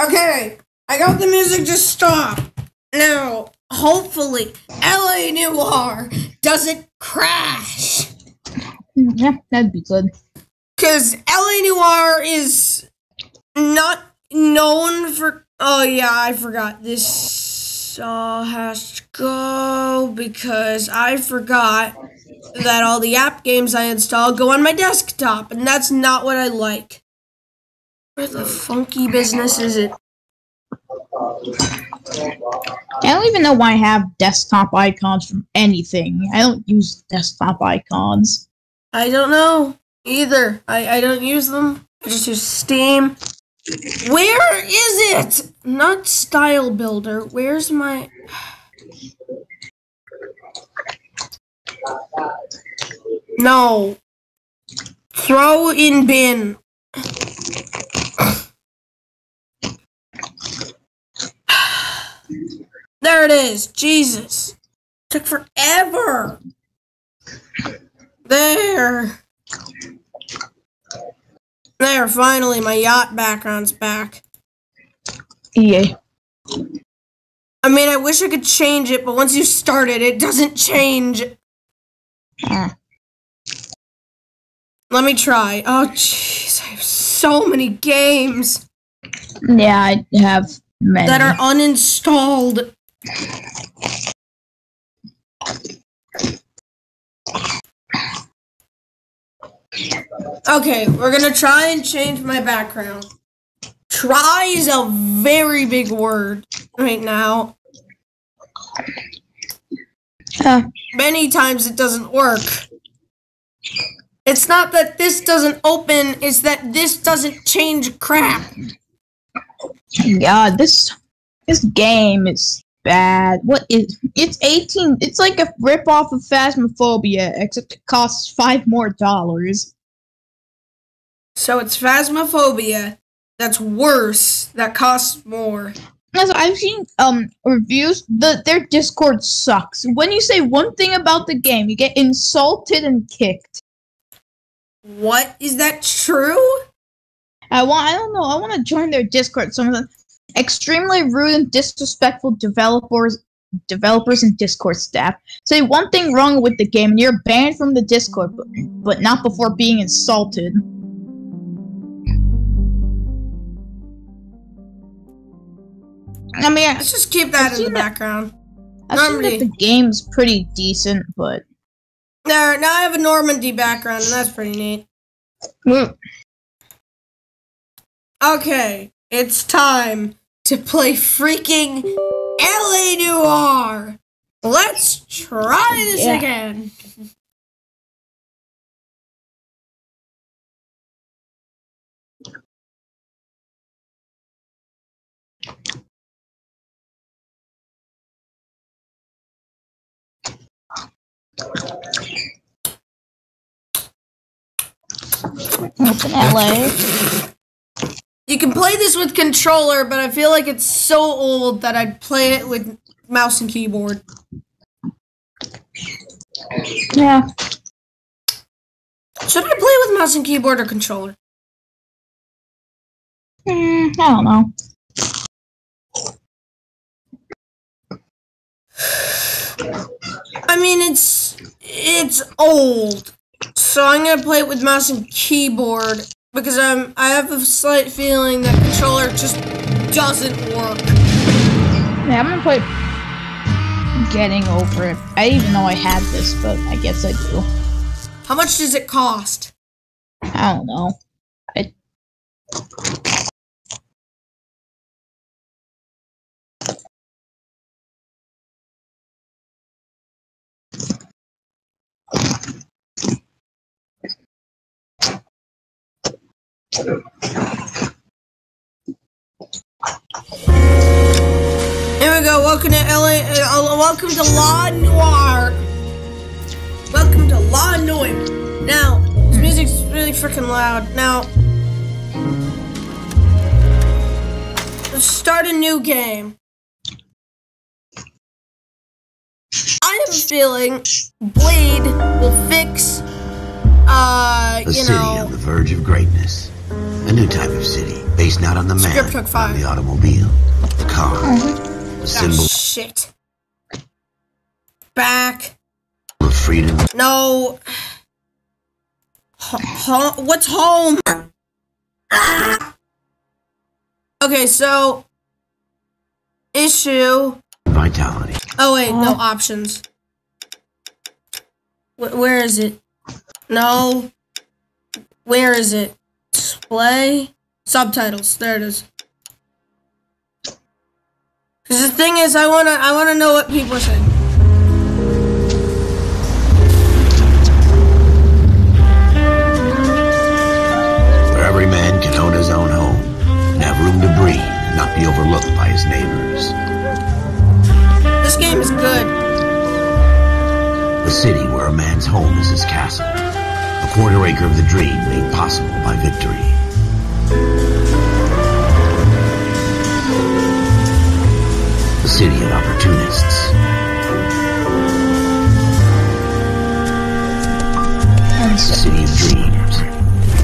Okay, I got the music to stop. Now, hopefully, LA Noire doesn't crash. Yeah, that'd be good. Because LA Noire is not known for. Oh, yeah, I forgot. This all has to go because I forgot that all the app games I install go on my desktop, and that's not what I like. Where the funky business is it? I don't even know why I have desktop icons from anything. I don't use desktop icons. I don't know either. I, I don't use them. I just use Steam. Where is it? Not Style Builder. Where's my. No. Throw in bin. There it is. Jesus. Took forever. There. There, finally, my yacht background's back. EA. I mean, I wish I could change it, but once you start it, it doesn't change. Ah. Let me try. Oh, jeez, I have so many games Yeah, I have many. that are uninstalled. Okay, we're gonna try and change my background. Try is a very big word right now. Huh. Many times it doesn't work. It's not that this doesn't open, it's that this doesn't change crap. God, this this game is bad. What is it's eighteen? It's like a rip off of Phasmophobia, except it costs five more dollars. So it's Phasmophobia that's worse, that costs more. As I've seen um reviews, the their Discord sucks. When you say one thing about the game, you get insulted and kicked. What? Is that true? Uh, I want I don't know, I want to join their Discord. Some of the extremely rude and disrespectful developers developers and Discord staff say one thing wrong with the game and you're banned from the Discord, but, but not before being insulted. I mean, Let's just keep that in the that- background. Seen Normally- that the game's pretty decent, but There, now I have a Normandy background, and that's pretty neat. Mm. Okay, it's time to play freaking LA Noire. Let's try this Yeah. again. in LA. You can play this with controller, but I feel like it's so old that I'd play it with mouse and keyboard. Yeah. Should I play with mouse and keyboard or controller? Hmm, I don't know. I mean, it's it's old, so I'm gonna play it with mouse and keyboard because I'm I have a slight feeling that controller just doesn't work. Yeah, I'm gonna play Getting Over It. I didn't even know I had this, but I guess I do. How much does it cost? I don't know. I... Here we go. Welcome to LA. Uh, welcome to Law Noir. Welcome to Law Noir. Now, this music's really freaking loud. Now, let's start a new game. I have a feeling Blade will fix, uh, you A city know, on the verge of greatness. A new type of city, based not on the man, Script five. on the automobile, the car, the Ah, symbol shit. Back. of freedom, No. Ho- ho- what's home? Okay, so issue. vitality. Oh wait, no options. Wh- where is it? No. Where is it? Display subtitles. There it is. Because the thing is, I wanna, I wanna know what people are saying. where every man can own his own home and have room to breathe and not be overlooked by his neighbors. This game is good. The city where a man's home is his castle. Quarter acre of the dream made possible by victory. The city of opportunists. The city of dreams.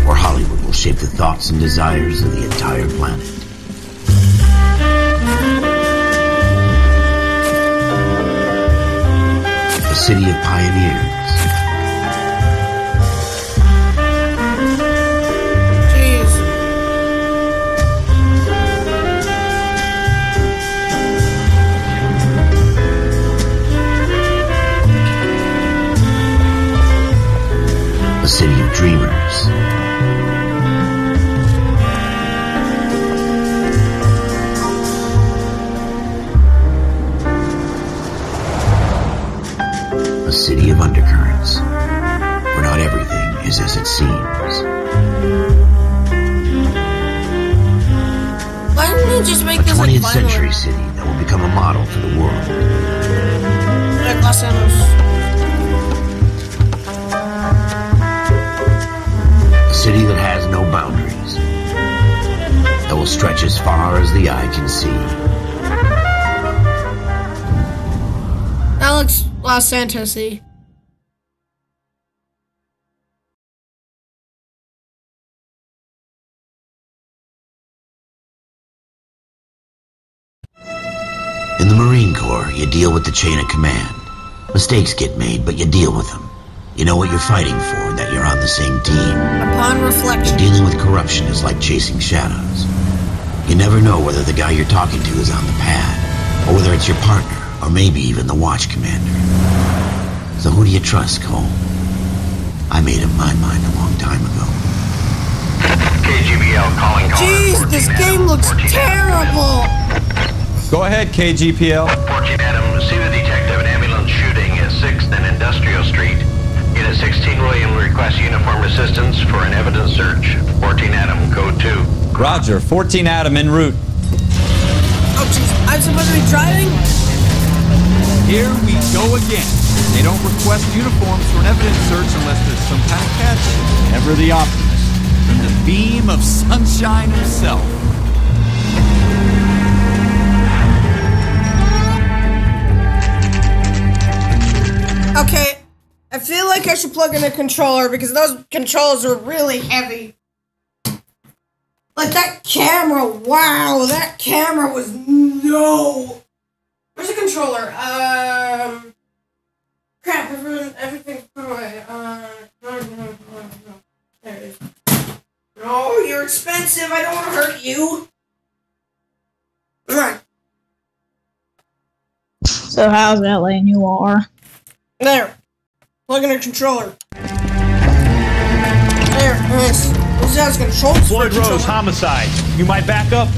Where Hollywood will shape the thoughts and desires of the entire planet. The city of pioneers. 20th century city that will become a model for the world. Like Los Angeles. A city that has no boundaries. That will stretch as far as the eye can see. That looks Los Santos-y. In with the chain of command. Mistakes get made, but you deal with them. You know what you're fighting for, and that you're on the same team. Upon reflection. Dealing with corruption is like chasing shadows. You never know whether the guy you're talking to is on the pad, or whether it's your partner, or maybe even the watch commander. So who do you trust, Cole? I made up my mind a long time ago. KGPL calling caller. Jeez, this game looks terrible. Go ahead, KGPL. 14 Adam, see the detective an ambulance shooting at 6th and Industrial Street. Unit 16 William requests uniform assistance for an evidence search. 14 Adam, code 2. Roger, 14 Adam en route. Oh, jeez. I'm supposed to be driving? Here we go again. They don't request uniforms for an evidence search unless there's some kind of catch. Ever the optimist. From the beam of sunshine himself. Okay. I feel like I should plug in a controller because those controls are really heavy. Like that camera, wow, that camera was no. Where's the controller? Um, crap, everyone, everything's put away. Uh, no, no, no, no, no. There it is. No, you're expensive. I don't want to hurt you. Right so how's LA and you are? There. Plug in a controller. There. This. This has controls. for Floyd controller. Rose, homicide. You might back up?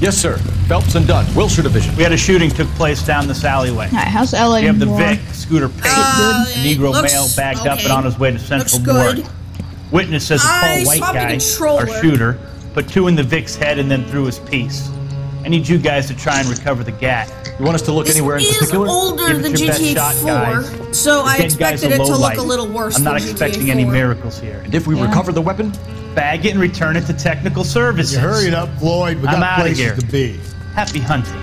Yes, sir. Phelps and Dunn, Wilshire Division. We had a shooting took place down this alleyway. Alright, how's LA We have the you? Vic, Scooter Pate, Uh, a Negro looks- male bagged up and on his way to Central Looks good. Morgue. Witness says a I tall white guy, our shooter, put two in the Vic's head and then threw his piece. I need you guys to try and recover the gat. You want us to look This anywhere in is particular? older Give than your GTA shot, 4, guys. so I Dead expected it to look lowlight. a little worse. I'm not than expecting GTA any miracles here. And if we Yeah. recover the weapon, Bag it and return it to technical services. You hurry it up, Floyd. We I'm got outta places here. to be. Happy hunting.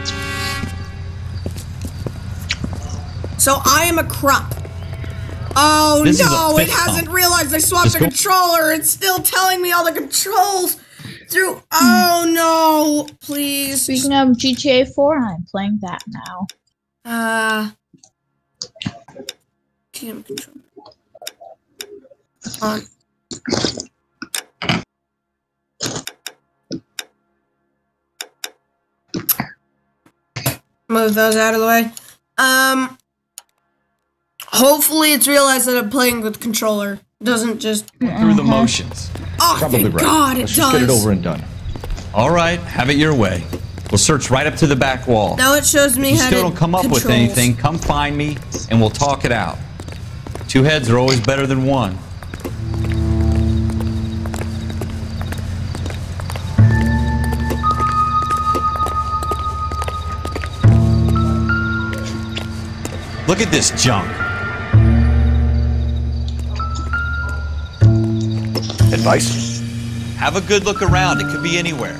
So I am a crop. Oh This no, it hasn't bump. realized I swapped Just the go- controller. It's still telling me all the controls. Through. Oh no! Please. Speaking of GTA 4, I'm playing that now. Uh. TM control. On. Move those out of the way. Um. Hopefully, it's realized that I'm playing with controller. Doesn't just. Through the motions. Oh, Probably thank right. God, Let's does. just get it over and done. All right, have it your way. We'll search right up to the back wall. Now it shows me If you how still don't come up with anything, come find me and we'll talk it out. Two heads are always better than one. Look at this junk. Advice? Have a good look around. It could be anywhere.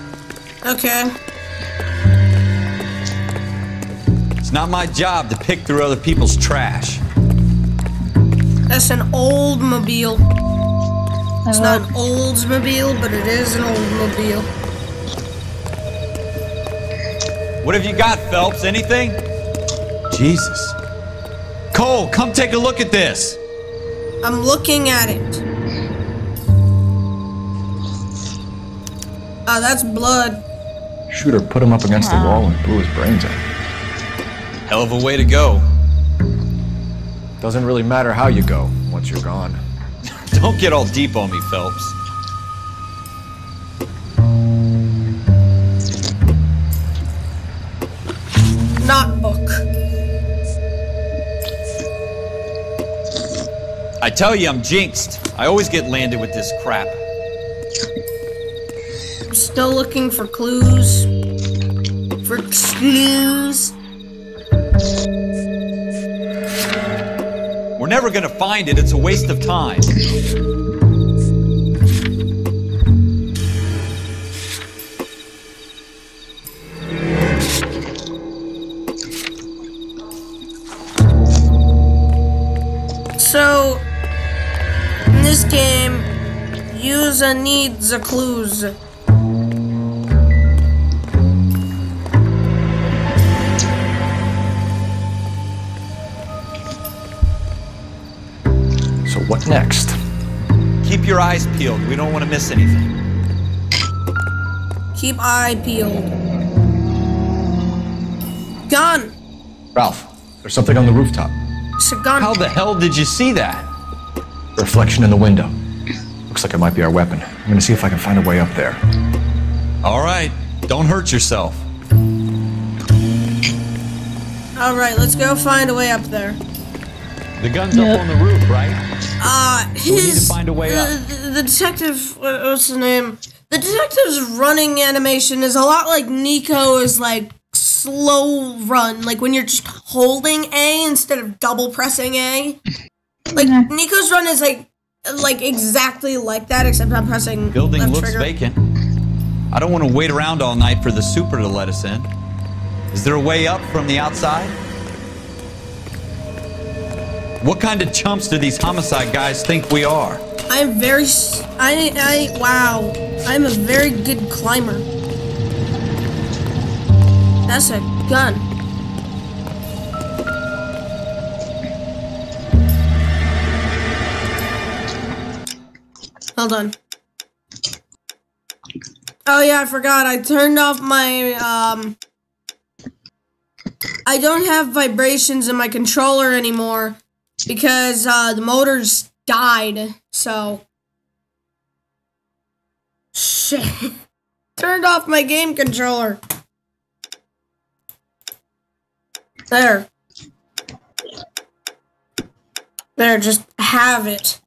Okay. It's not my job to pick through other people's trash. That's an old mobile. It's not an Oldsmobile, but it is an old mobile. What have you got, Phelps? Anything? Jesus. Cole, come take a look at this. I'm looking at it. Oh, that's blood. Shooter put him up against the wall and blew his brains out. Hell of a way to go. Doesn't really matter how you go once you're gone. Don't get all deep on me, Phelps. Not book. I tell you, I'm jinxed. I always get landed with this crap. Still looking for clues. For clues. We're never gonna find it. It's a waste of time. So, in this game, user needs a clues. Eyes peeled. We don't want to miss anything. Keep eye peeled. Gun. Ralph, there's something on the rooftop. It's a gun. How the hell did you see that? Reflection in the window. Looks like it might be our weapon. I'm gonna see if I can find a way up there. All right, don't hurt yourself. All right, let's go find a way up there. The gun's up on the roof, right? Uh, we need to find a way up. The, the detective, what's the name? The detective's running animation is a lot like Niko's like slow run, like when you're just holding A instead of double pressing A. Like Niko's run is like like exactly like that, except I'm pressing Building left looks trigger. vacant. I don't want to wait around all night for the super to let us in. Is there a way up from the outside? What kind of chumps do these homicide guys think we are? I'm very, I. I. wow, I'm a very good climber. That's a gun. Hold on. Oh yeah, I forgot. I turned off my um. I don't have vibrations in my controller anymore because uh, the motors died. So shit. Turned off my game controller. There. There, just have it.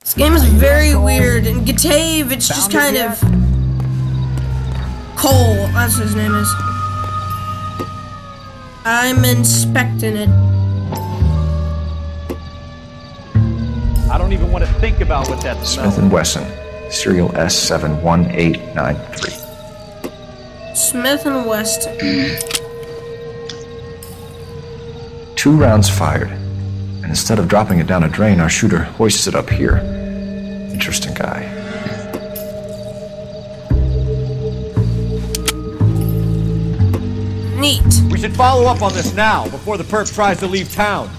This game is very weird, and Gatave, it's just kind of Cole. That's his name is. I'm inspecting it. I don't even want to think about what that smells. Smith and Wesson, serial S seven one eight nine three. Smith and Wesson. Two rounds fired, and instead of dropping it down a drain, our shooter hoists it up here. Interesting guy. Neat. We should follow up on this now before the perp tries to leave town.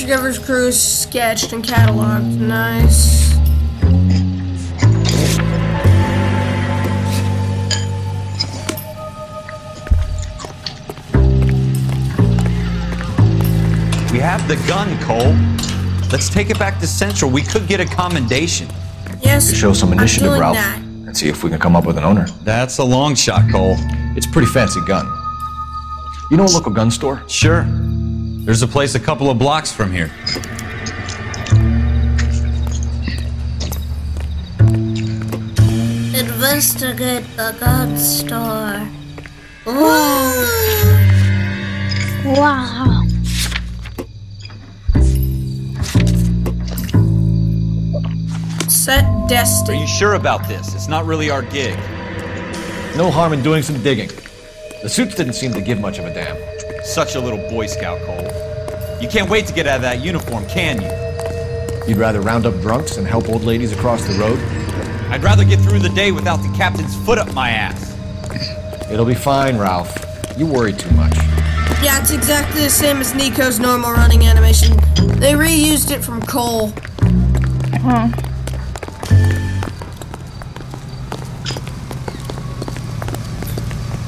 Okay. Nature Giver's crew is sketched and cataloged. Nice. We have the gun, Cole. Let's take it back to Central. We could get a commendation. Yes. Show some I'm initiative, doing Ralph, that. and see if we can come up with an owner. That's a long shot, Cole. It's a pretty fancy gun. You know a local gun store? Sure. There's a place a couple of blocks from here. Investigate the gun store. Wow. Set destiny. Are you sure about this? It's not really our gig. No harm in doing some digging. The suits didn't seem to give much of a damn. Such a little Boy Scout, Cole. You can't wait to get out of that uniform, can you? You'd rather round up drunks and help old ladies across the road? I'd rather get through the day without the captain's foot up my ass. It'll be fine, Ralph. You worry too much. Yeah, it's exactly the same as Niko's normal running animation. They reused it from Cole. Huh.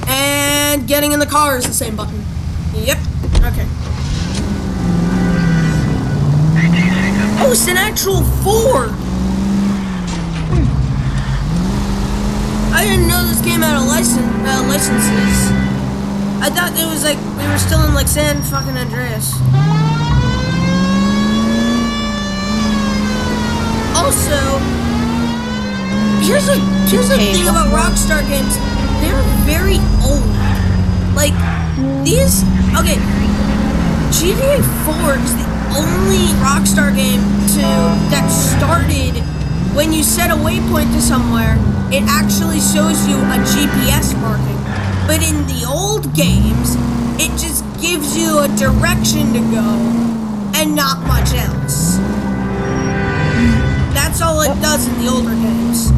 And getting in the car is the same button. Yep. Okay. Oh, it's an actual Ford. I didn't know this game had a license uh, licenses. I thought it was like we were still in like San fucking Andreas. Also, here's a here's the thing about Rockstar games. They're very old. Like these. Okay, GTA 4 is the only Rockstar game to that started when you set a waypoint to somewhere. It actually shows you a GPS marking. But in the old games, it just gives you a direction to go and not much else. That's all it does in the older games.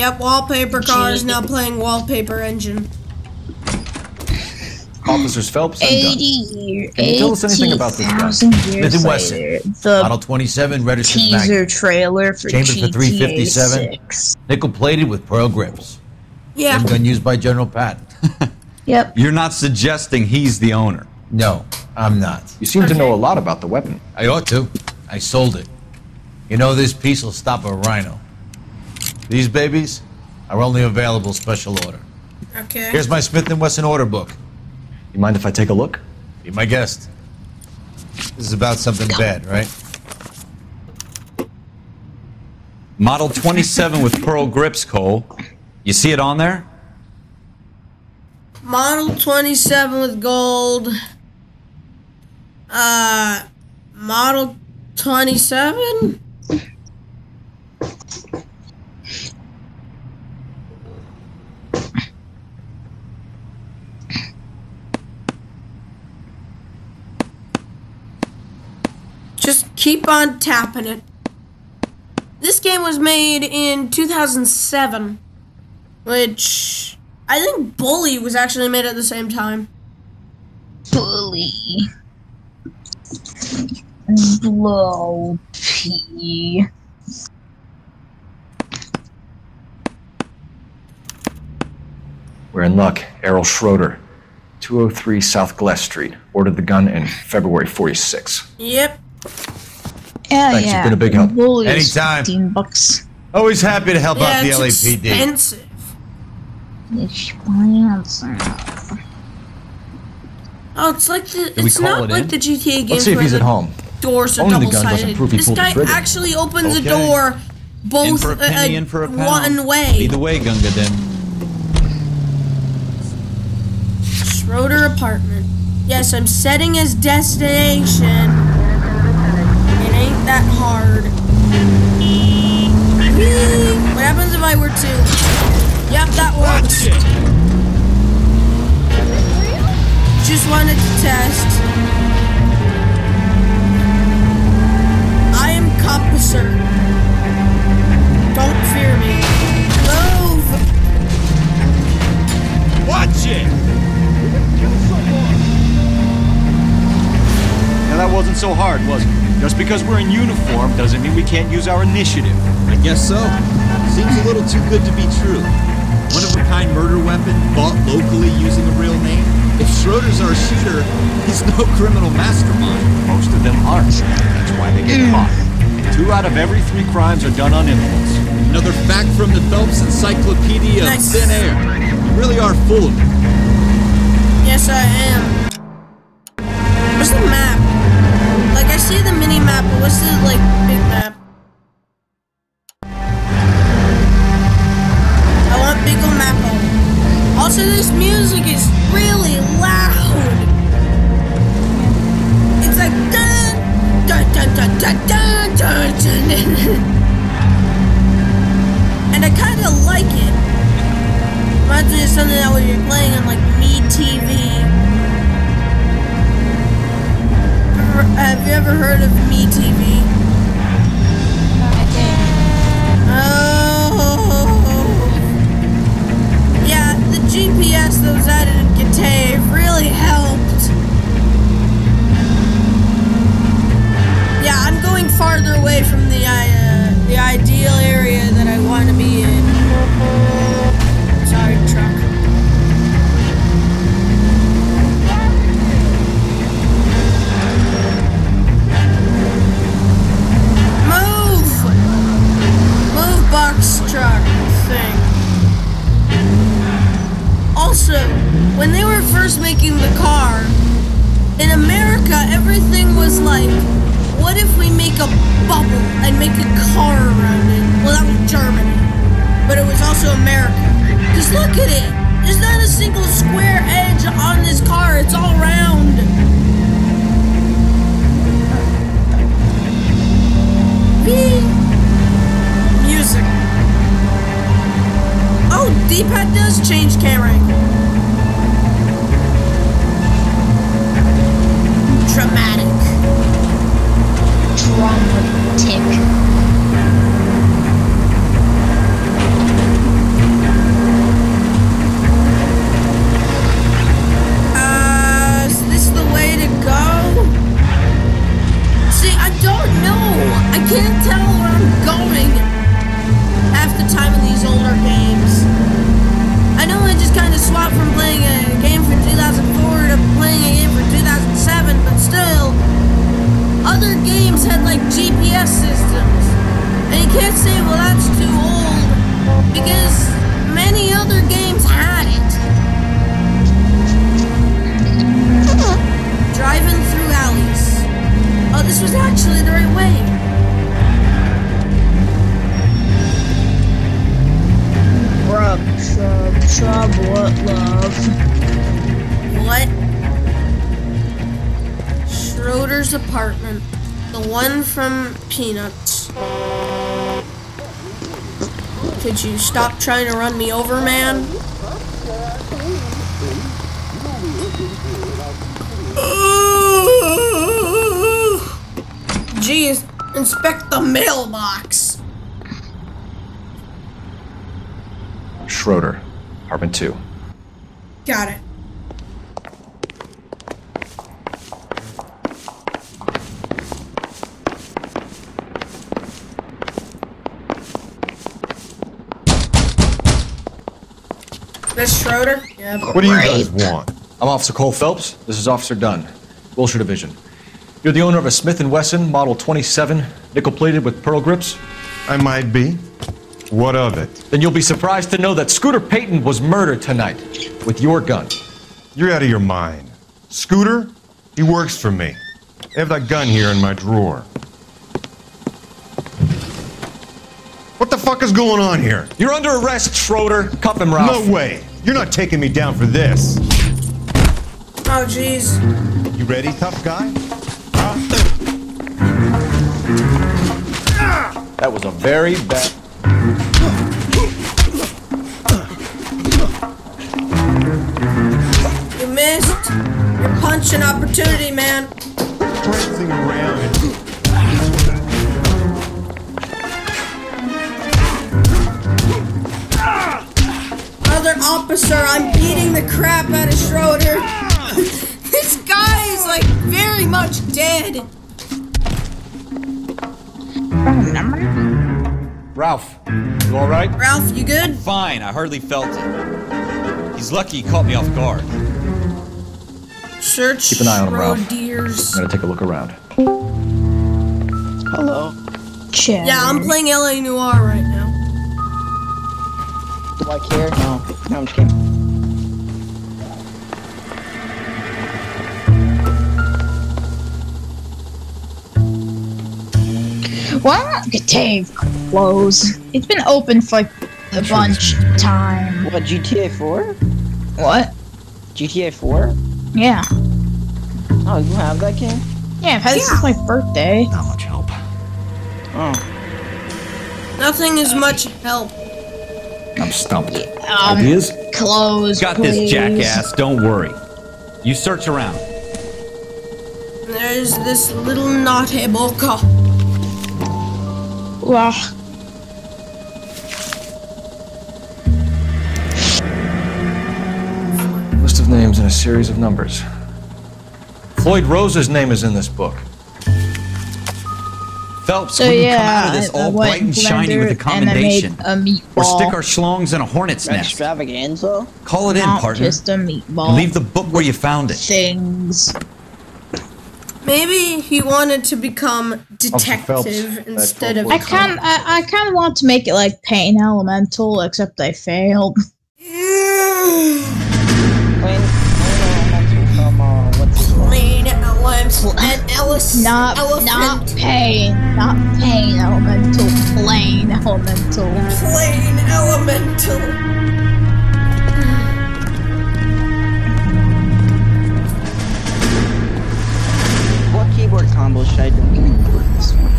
Yep, wallpaper car is now playing wallpaper engine. Officers Phelps and 80 years. Can you tell us anything about this guy? Smith & Wesson. the Model 27 registered teaser magazine. trailer for Chambered for 357. 6. Nickel plated with pearl grips. Yeah. Same gun used by General Patton. Yep. You're not suggesting he's the owner. No, I'm not. You seem to know a lot about the weapon. I ought to. I sold it. You know, this piece will stop a rhino. These babies are only available special order. Okay. Here's my Smith & Wesson order book. You mind if I take a look? Be my guest. This is about something bad, right? Model 27 with pearl grips, Cole. You see it on there? Model 27 with gold. Uh, model 27? Just keep on tapping it. This game was made in 2007, which I think Bully was actually made at the same time. Bully. Blow P. We're in luck. Errol Schroeder, 203 South Glass Street. Ordered the gun in February 46. Yep. Yeah, Thanks, you've yeah. been a big help. Bully is Anytime. 15 bucks. Always happy to help Yeah, out the it's LAPD. expensive. Expensive. Oh, it's like the. we It's not it like in? the GTA games. Let's see if where he's the, at home. doors are Owning the double sided. prove This pulled the guy actually opens a Okay. door in both for a penny, uh, in for a pound. one way. Lead the way, Gunga Din. Schroeder apartment. Yes, I'm setting as destination. That hard. What happens if I were to? Yep, that works. Just wanted to test. I am Coppicer. Don't fear me. Move! Watch it! Now that wasn't so hard, was it? Just because we're in uniform doesn't mean we can't use our initiative. I guess so. Seems a little too good to be true. One of a kind murder weapon bought locally using a real name. If Schroeder's our shooter, he's no criminal mastermind. Most of them aren't. That's why they get caught. Two out of every three crimes are done on impulse. Another fact from the Phelps Encyclopedia Nice. of Thin Air. You really are full of it. Yes, I am. Where's the map? see the mini map, but what's the like big map? I want big old map. Also, this music is really loud. It's like dun dun dun dun dun dun dun. dun. and I kind of like it. Reminds me of something that we were playing on like Me TV. Have you ever heard of Me TV? Oh. Yeah, the GPS that was added in Catave really helped. Yeah, I'm going farther away from the uh, the ideal area that I want to be in. Box truck thing. Also, when they were first making the car, in America, everything was like, what if we make a bubble and make a car around it? Well, that was Germany, but it was also America. Just look at it. There's not a single square edge on this car. It's all round. Whee! Music. Oh, D-pad does change camera angle. Dramatic. Dramatic. Uh, is this the way to go? See, I don't know. I can't tell where I'm going half the time in these older games. I know I just kind of swapped from playing a game from 2004 to playing a game from 2007, but still, other games had like GPS systems. And you can't say, well, that's too old, one from Peanuts. Could you stop trying to run me over, man? Geez, inspect the mailbox. Schroeder, apartment two. Got it. Miss Schroeder? Yep. What do you guys want? I'm Officer Cole Phelps. This is Officer Dunn, Wilshire Division. You're the owner of a Smith & Wesson Model 27, nickel-plated with pearl grips? I might be. What of it? Then you'll be surprised to know that Scooter Payton was murdered tonight with your gun. You're out of your mind. Scooter? He works for me. I have that gun here in my drawer. What the fuck is going on here? You're under arrest, Schroeder. Cuff him, Ralph. No way! You're not taking me down for this. Oh, jeez. You ready, tough guy? That was a very bad. You missed. Your punching opportunity, man. Prancing around officer, I'm beating the crap out of Schroeder. this guy is like very much dead. Ralph, you all right? Ralph, you good? Fine. I hardly felt it. He's lucky he caught me off guard. Search Keep an eye on him, Ralph. Schroeder's. I'm gonna take a look around. Hello. Chad. Yeah, I'm playing LA Noire right now. Do I care? No. No, I'm just kidding. Why not get Dave close? It's been open for like a bunch of time. What, GTA 4? What? GTA 4? Yeah. Oh, you have that game? Yeah, I've had this since my birthday. Not much help. Oh. Nothing is much help. I'm stumped. Um, Ideas? close, Got please. this, jackass. Don't worry. You search around. There's this little naughty boca. Well, List of names and a series of numbers. Floyd Rose's name is in this book. Phelps so wouldn't yeah, come out of this I- I all went bright and shiny with a blender and I commendation. a. Or stick our schlongs in a hornet's nest. Extravaganza? Call it in, Not partner. just a meatball. Leave the book where you found it. things. Maybe he wanted to become detective that instead of. I kind I, I kind of want to make it like Pain Elemental, except I failed. elephant and Ellis Not elephant. not pain, not Pain Elemental, plain Elemental. plain elemental. What keyboard combo should I do? for this one?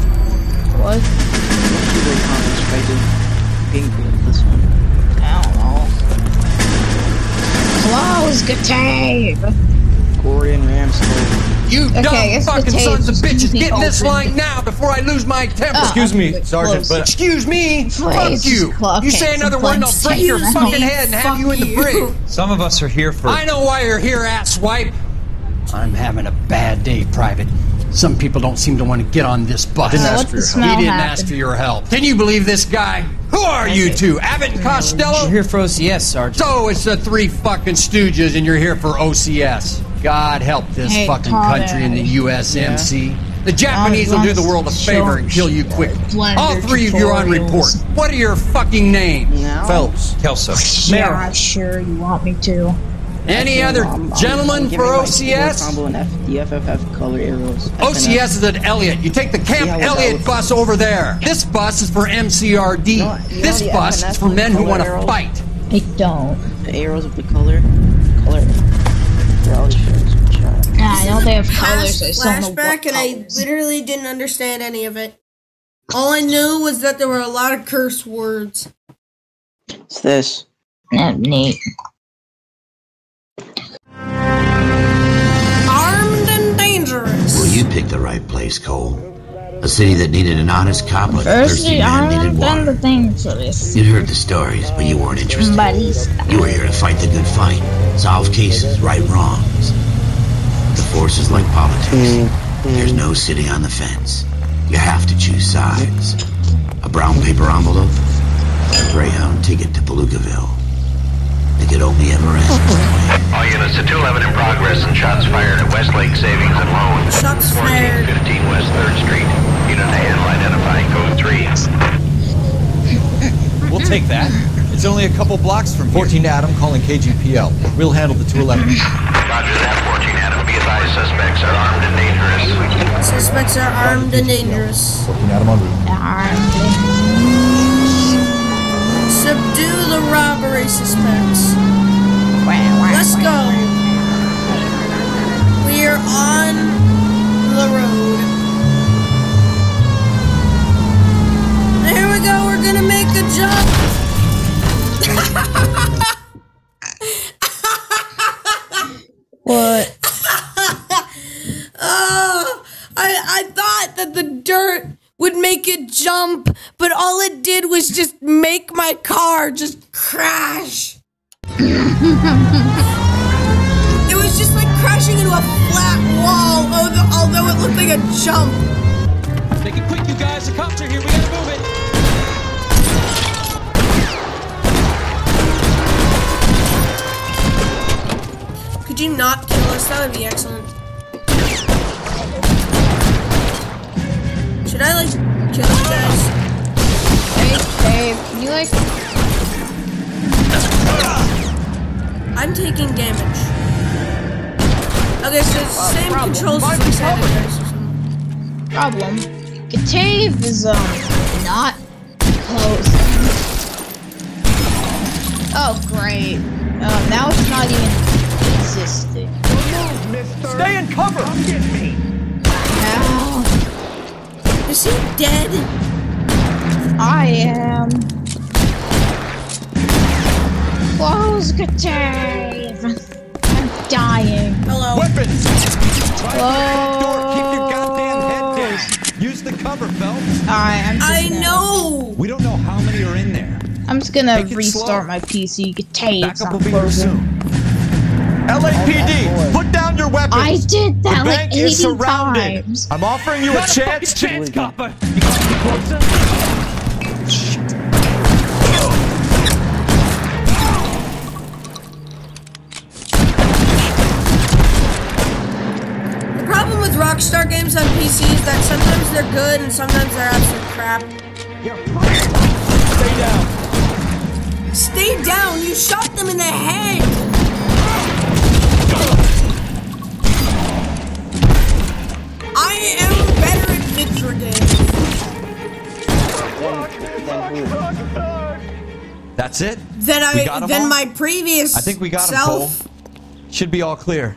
What? What keyboard combo should I do? Being good at this one. I don't know. Close Gatave. Gordon Ramsay. You Okay, dumb fucking tape. sons of bitches, get in this open. line now before I lose my temper. Uh, Excuse me, Sergeant, but Excuse me, fuck Please, you. okay, you say another word and I'll break your fucking head and have fuck you in the brig. Some of us are here for. I know why you're here, asswipe. I'm having a bad day, Private. Some people don't seem to want to get on this bus. Didn't ask for your help. He didn't happened? ask for your help. Can you believe this guy? Who are you two? Abbott and Costello? You're here for OCS, Sergeant. So it's the three fucking stooges and you're here for OCS. God help this Hey, fucking Todd, country and the USMC. The Japanese will do the world a favor and kill you quick. All three of you are on report. What are your fucking names? Now? Phelps. Kelso. Yeah, sure. You want me to? Any other Um, gentlemen I'm for giving my keyboard OCS? Combo and F, the FFF color arrows. OCS is at Elliott. You take the Camp Yeah, well, Elliott bus over there. This bus is for MCRD. You know- you this bus FNF is for men who want to fight. I don't. The arrows of the color. Color. I know they have Past colors. I just don't know flashback, what and I literally didn't understand any of it. All I knew was that there were a lot of curse words. It's this. Yeah, neat. Armed and dangerous. Well, you picked the right place, Cole. A city that needed an honest cop like a thirsty man I'm needed done the water. thing for this. You'd heard the stories, but you weren't interested. Buddies. You were here to fight the good fight, solve cases, right wrongs. The force is like politics. Mm, mm. There's no sitting on the fence. You have to choose sides. A brown paper envelope, a Greyhound ticket to Palookaville. It could only ever end this way. All units to 211 in progress and shots fired at Westlake Savings and Loan. Shots fired. 1415 West 3rd Street. Unit to handle identifying code 3. We'll take that. It's only a couple blocks from here. 14 Adam calling KGPL. We'll handle the 211. Roger that, 14 Adam. Suspects are armed and dangerous. suspects are armed and dangerous. Looking at him on route. Subdue the robbery suspects. Let's go. We're on the road. Here we go. We're gonna make a jump. What? Oh, I thought that the dirt would make it jump, but all it did was just make my car just crash. it was just like crashing into a flat wall, although, although it looked like a jump. Make it quick, you guys. The cops are here. We gotta move it. Could you not kill us? That would be excellent. Should I like kill you guys? Hey, Dave, can you like? I'm taking damage. Okay, so it's the same controls as we said. Problem. Cave is um not close. Oh great. Um, now it's not even existing. Stay in cover! Come get me! Ow. Is he dead? I am. Close cave. I'm dying. Hello. Weapons! Try Close. Keep your goddamn head down. Use the cover, Phelps. Alright, I'm just I gonna, know. We don't know how many are in there. I'm just gonna restart slow. my PC. Cave. Backup will be here soon. LAPD, put down your weapons. I did that the like bank 80 is surrounded. times. I'm offering you a chance to. Chance, copper. You got me closer. The problem with Rockstar games on PC is that sometimes they're good and sometimes they're absolute crap. Stay down. Stay down! You shot them in the head! Am better at Victor games. That's it. Then I got 'em than all? my previous I think we got him, self. Cole. Should be all clear.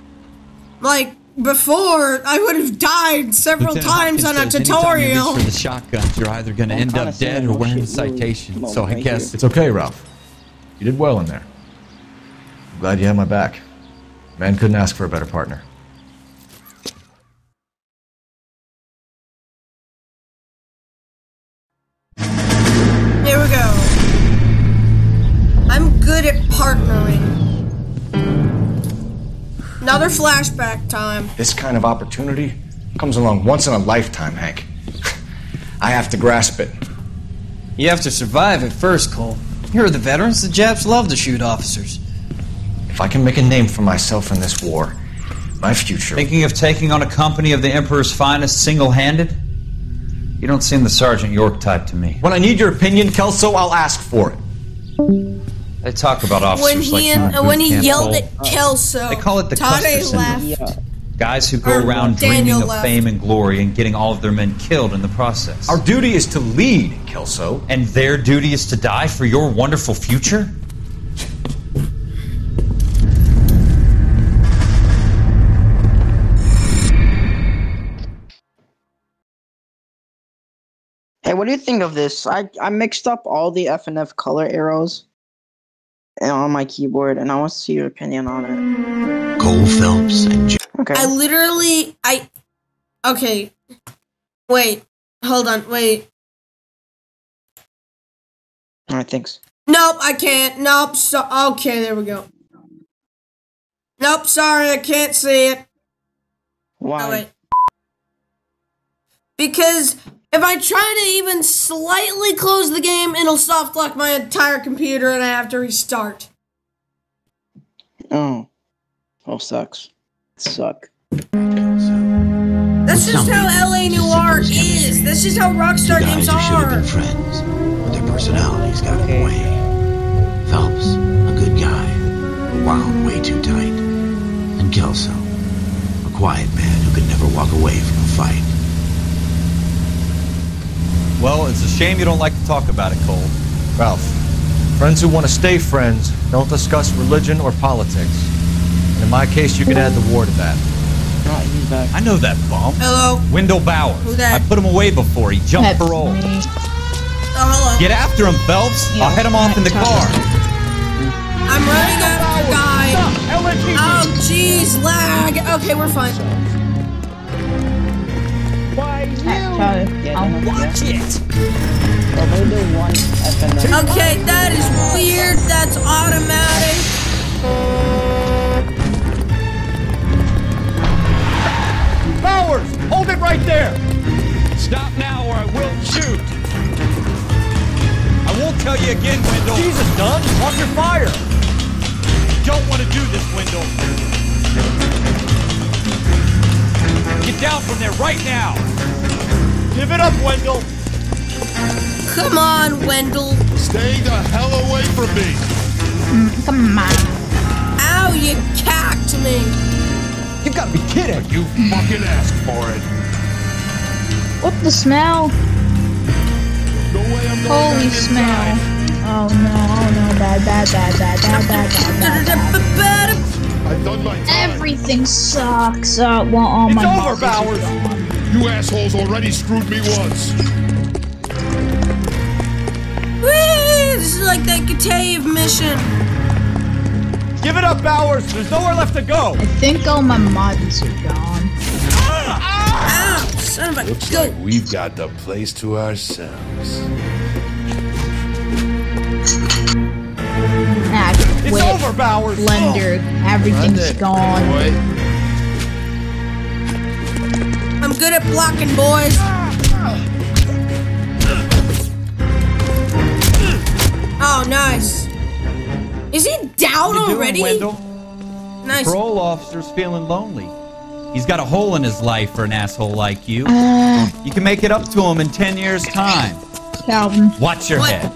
Like before, I would have died several Lieutenant Hopkins on a Hopkins says anytime you reach tutorial. for the shotguns, you're either going to end up dead or no wearing a shit, really. citation. Come on, So I right guess here. It's okay, Ralph. You did well in there. I'm glad you had my back. Man couldn't ask for a better partner. Another flashback time. This kind of opportunity comes along once in a lifetime, Hank. I have to grasp it. You have to survive at first, Cole. Here are the veterans. The Japs love to shoot officers. If I can make a name for myself in this war, my future. Thinking of taking on a company of the Emperor's finest single handed? You don't seem the Sergeant York type to me. When I need your opinion, Kelso, I'll ask for it. They talk about officers When he like and, you in when he yelled at Kelso, They call it the Tade Custer syndrome. left. Guys who go Or around Daniel dreaming of fame and glory and getting all of their men killed in the process. Our duty is to lead, Kelso. and their duty is to die for your wonderful future? Hey, what do you think of this? I, I mixed up all the F and F color arrows on my keyboard, and I want to see your opinion on it. Cole Phelps and J- Okay. I literally, I, okay, wait, hold on, wait. All right, thanks. Nope, I can't. Nope. So okay, there we go. Nope, sorry, I can't see it. Why? Oh, wait. Because if I try to even slightly close the game, it'll soft lock my entire computer and I have to restart. Oh. Oh, sucks. Suck. That's just how LA Noire is. That's just how Rockstar Two games guys who should have are. been friends, but their personalities got in the way. Phelps, a good guy, wound way too tight. And Kelso, a quiet man who could never walk away from a fight. Well, it's a shame you don't like to talk about it, Cole. Ralph, friends who want to stay friends don't discuss religion or politics. And in my case, you can add the war to that. I know that bum. Hello. Wendell Bowers. Who that? I put him away before. He jumped That's parole. me. Oh, hello. Get after him, Phelps. Yeah, I'll head him off in the car. I'm running after guy. Oh, jeez, lag. Okay, we're fine. I'll Watch it. Well, they do one FNF. Okay, that is weird. That's automatic. Bowers, hold it right there. Stop now or I will shoot. I won't tell you again, Wendell. Jesus, Dunn, watch your fire. don't want to do this, Wendell. Get down from there right now. Give it up, Wendell. Come on, Wendell. Stay the hell away from me. Mm, come on. Ow, you cacked me. You gotta be kidding. You fucking asked for it. What the smell? No way I'm Holy back smell. inside. Oh no, oh no, bad, bad, bad, bad, bad, bad, bad, bad, bad. I've done my time. Everything sucks. Uh, well, all It's my over, muscles Bowers. are gone. You assholes already screwed me once. Whee! This is like that Katave mission. Give it up, Bowers. There's nowhere left to go. I think all my mods are gone. Ow, son of a Looks goat. like we've got the place to ourselves. It's quit. over, Bowers. Blender. Everything's Run it, gone. boy. I'm good at blocking, boys. Oh, nice. Is he down You doing, already? Wendell? Nice. Parole officer's feeling lonely. He's got a hole in his life for an asshole like you. Uh, You can make it up to him in 10 years' time. Calvin. Watch your What? head.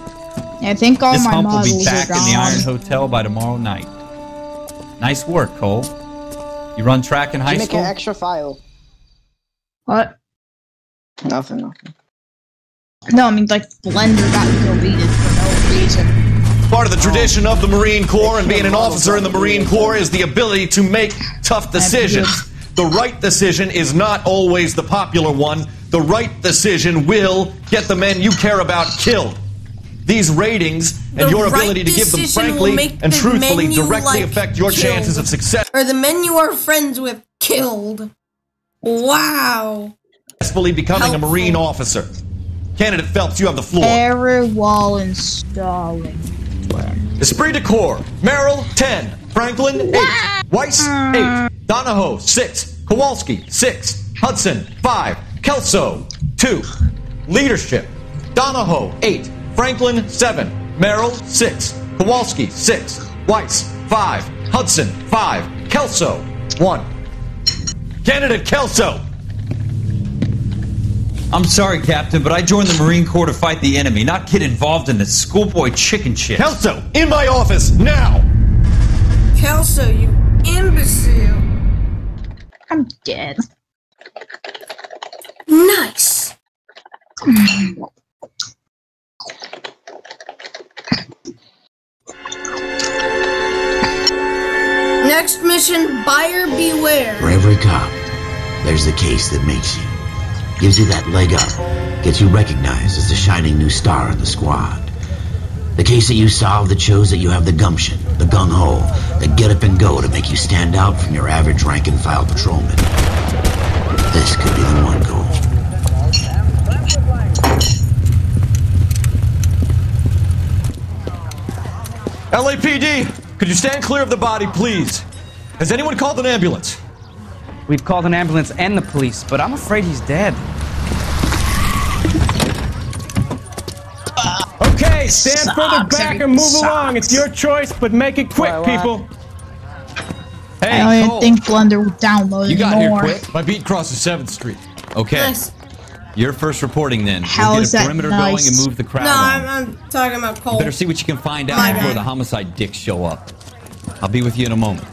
I think all This my hump will be back in the. Iron Hotel by tomorrow night. Nice work, Cole. You run track in high You make school? an extra file. What? Nothing, nothing. No, I mean like Blender got deleted for no reason. Part of the tradition of the Marine Corps and being an officer in the Marine Corps is the ability to make tough decisions. The right decision is not always the popular one. The right decision will get the men you care about killed. These ratings and The your right ability to give them frankly and the truthfully directly like affect your killed. chances of success. Or the men you are friends with killed. Wow. successfully becoming a Marine officer. Candidate Phelps, you have the floor. Error wall installing. Esprit de Corps, Merrill, 10. Franklin, 8. Weiss, 8. Donahoe, 6. Kowalski, 6. Hudson, 5. Kelso, 2. Leadership, Donahoe, 8. Franklin, 7. Merrill, 6. Kowalski, 6. Weiss, 5. Hudson, 5. Kelso, 1. Candidate Kelso, I'm sorry, Captain, but I joined the Marine Corps to fight the enemy, not get involved in this schoolboy chicken shit. Kelso, in my office, now! Kelso, you imbecile. I'm dead. Nice. Mm. Next mission, buyer beware. For every cop, there's the case that makes you. Gives you that leg up. Gets you recognized as the shining new star in the squad. The case that you solve that shows that you have the gumption, the gung-ho, the get up and go to make you stand out from your average rank and file patrolman. This could be the one goal. LAPD, could you stand clear of the body, please? Has anyone called an ambulance? We've called an ambulance and the police, but I'm afraid he's dead. Okay, stand further back and move everything along. It's your choice, but make it quick, Why, why? people. I Hey, don't Cole, think Blender would download you got anymore. here quick. My beat crosses 7th Street. Okay. Nice. You're first reporting then. How we'll is get a that nice? going and move the crowd No, on. I'm, I'm talking about Cole. Better see what you can find out My before bad. the homicide dicks show up. I'll be with you in a moment.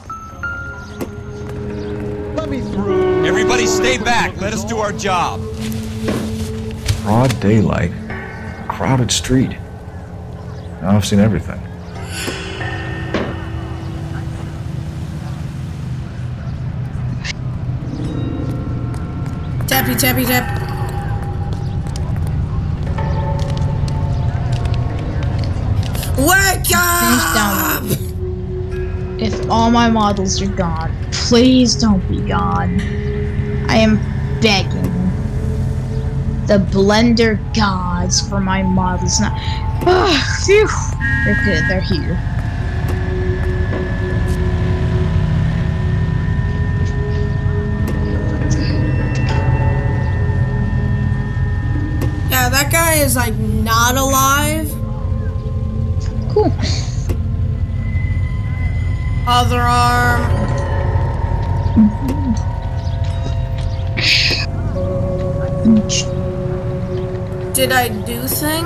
Stay back. Let us do our job. Broad daylight. crowded street. Now I've seen everything. Tappy, tappy, tap. Wake up! If all my models are gone, please don't be gone. I am begging the Blender gods for my models. Ah, phew. They're good, they're here. Yeah, that guy is like not alive. Cool. Other arm. Did I do thing?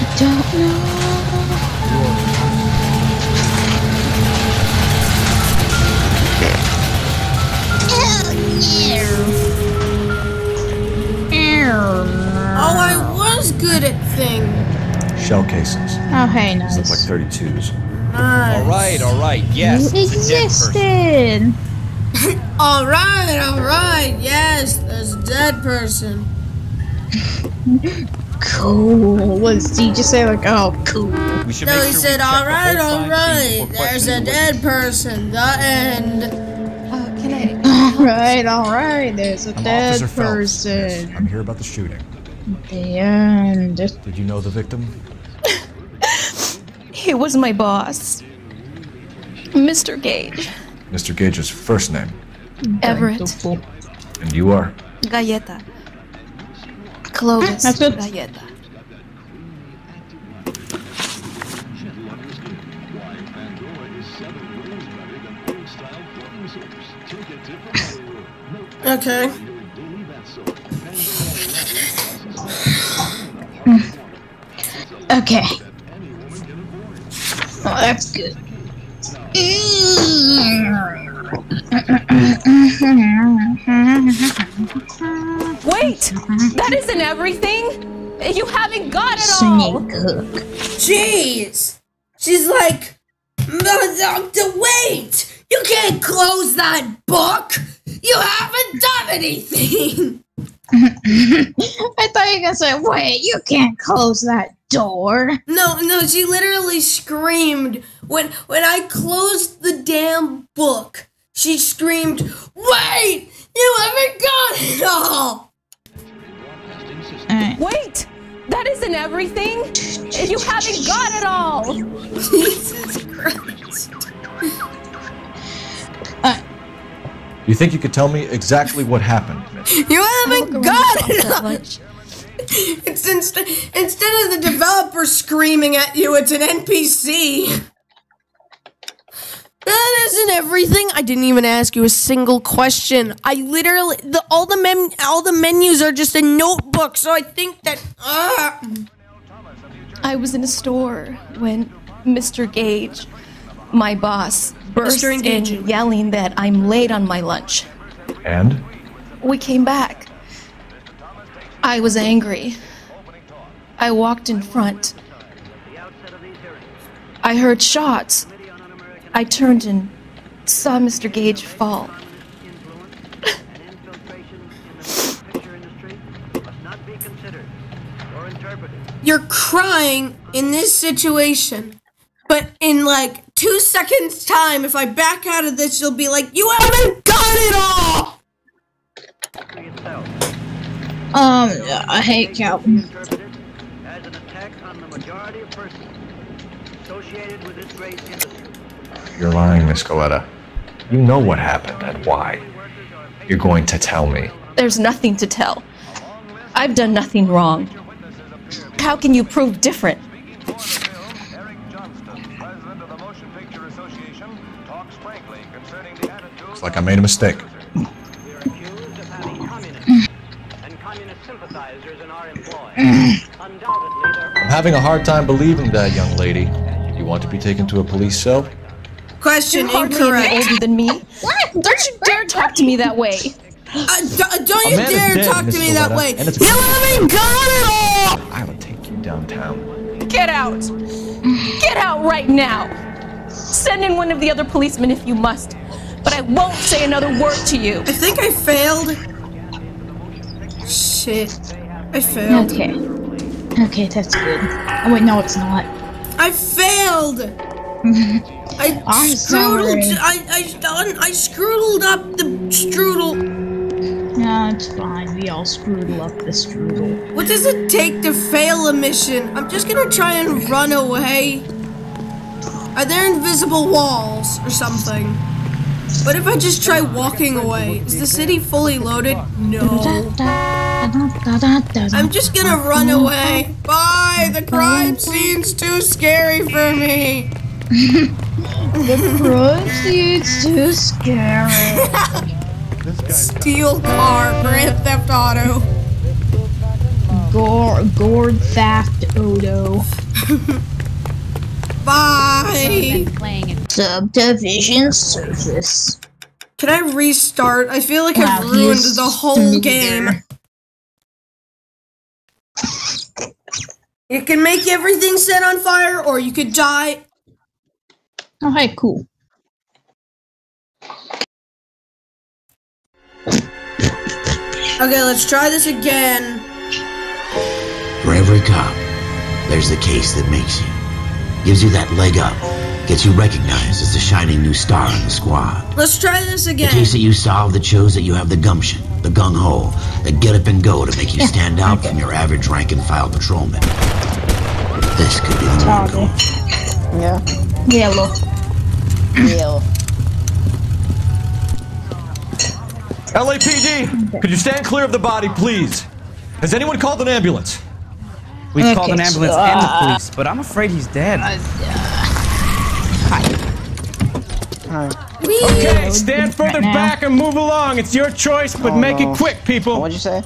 I don't know. Oh, I was good at thing. Shell casings. Oh, hey, These look nice. like 32s. Nice. All right, all right. Yes, You it's a dead existed. All right, all right. Yes, there's a dead person. Cool. What did he just say? Like, oh, cool. We should No, make he sure said, all right, all right. all the right, whole all crime right. before There's a dead person. The end. Uh, all right, all right. There's a I'm dead Officer Phelps. person. Yes, I'm here about the shooting. The end. Did you know the victim? He was my boss. Mr. Gage. Mr. Gage's first name. Everett. And you are? Galletta. Clovis. That's good. Galletta. Okay. Hmm. Okay. Oh, that's good. Wait! That isn't everything! You haven't got it all! Snake hook. Jeez. She's like, "No, Doctor, wait. You can't close that book. You haven't done anything. I thought you were gonna say, wait, you can't close that door. No, no, she literally screamed when when I closed the damn book. She screamed, "Wait! You haven't got it all." Wait! That isn't everything! You haven't got it all! Jesus Christ. You think you could tell me exactly what happened, You haven't got it all. It's inst- instead of the developer screaming at you, it's an NPC. That isn't everything. I didn't even ask you a single question. I literally the all the mem all the menus are just a notebook. So I think that uh, I was in a store when Mr. Gage, my boss, burst in engaging. yelling that I'm late on my lunch. And? We came back. I was angry. I walked in front. I heard shots. I turned and saw Mr. Gage fall. you're crying in this situation, but in like two seconds time, if I back out of this, you'll be like, "You haven't got it all." Um, I hate Calvin. You're lying, Miss Coletta. You know what happened and why. You're going to tell me. There's nothing to tell. I've done nothing wrong. How can you prove different? It's like I made a mistake. I'm having a hard time believing that, young lady. You want to be taken to a police cell? Question You're hardly any incorrect. older than me. Don't you dare talk to me that way. Uh, d- don't you A man dare dead, talk to Miss me that way. You haven't got it all. I will take you downtown. Get out! Get out right now! Send in one of the other policemen if you must, but I won't say another word to you. I think I failed. Shit. I failed. Okay. Okay, that's good. Oh wait, no, it's not. I failed. I I'm sorry. I I done. I up the strudel. No, it's fine. We all screwed up the strudel. What does it take to fail a mission? I'm just gonna try and run away. Are there invisible walls or something? What if I just try walking away? Is the city fully loaded? No. I'm just gonna run away. Bye! The crime scene's too scary for me. the crime scene's too scary. Steel car, Grand Theft Auto. Gore, gourd theft, Odo. Bye. Subdivision surface. Can I restart? I feel like I've ruined the whole neither. game. It can make everything set on fire, or you could die. Oh, hey, cool. Okay, let's try this again. For every cop, there's the case that makes you. Gives you that leg up. Gets you recognized as the shining new star in the squad. Let's try this The again. case that you solved that shows that you have the gumption, the gung ho, the get up and go to make you stand out from your average rank and file patrolman. This could be the one going. Yeah. Yellow. Yellow. LAPD, could you stand clear of the body, please? Has anyone called an ambulance? We've Okay, called an ambulance so, and the uh, police, but I'm afraid he's dead. Okay, stand further back and move along. It's your choice, but Oh, make no. it quick, people. What'd you say?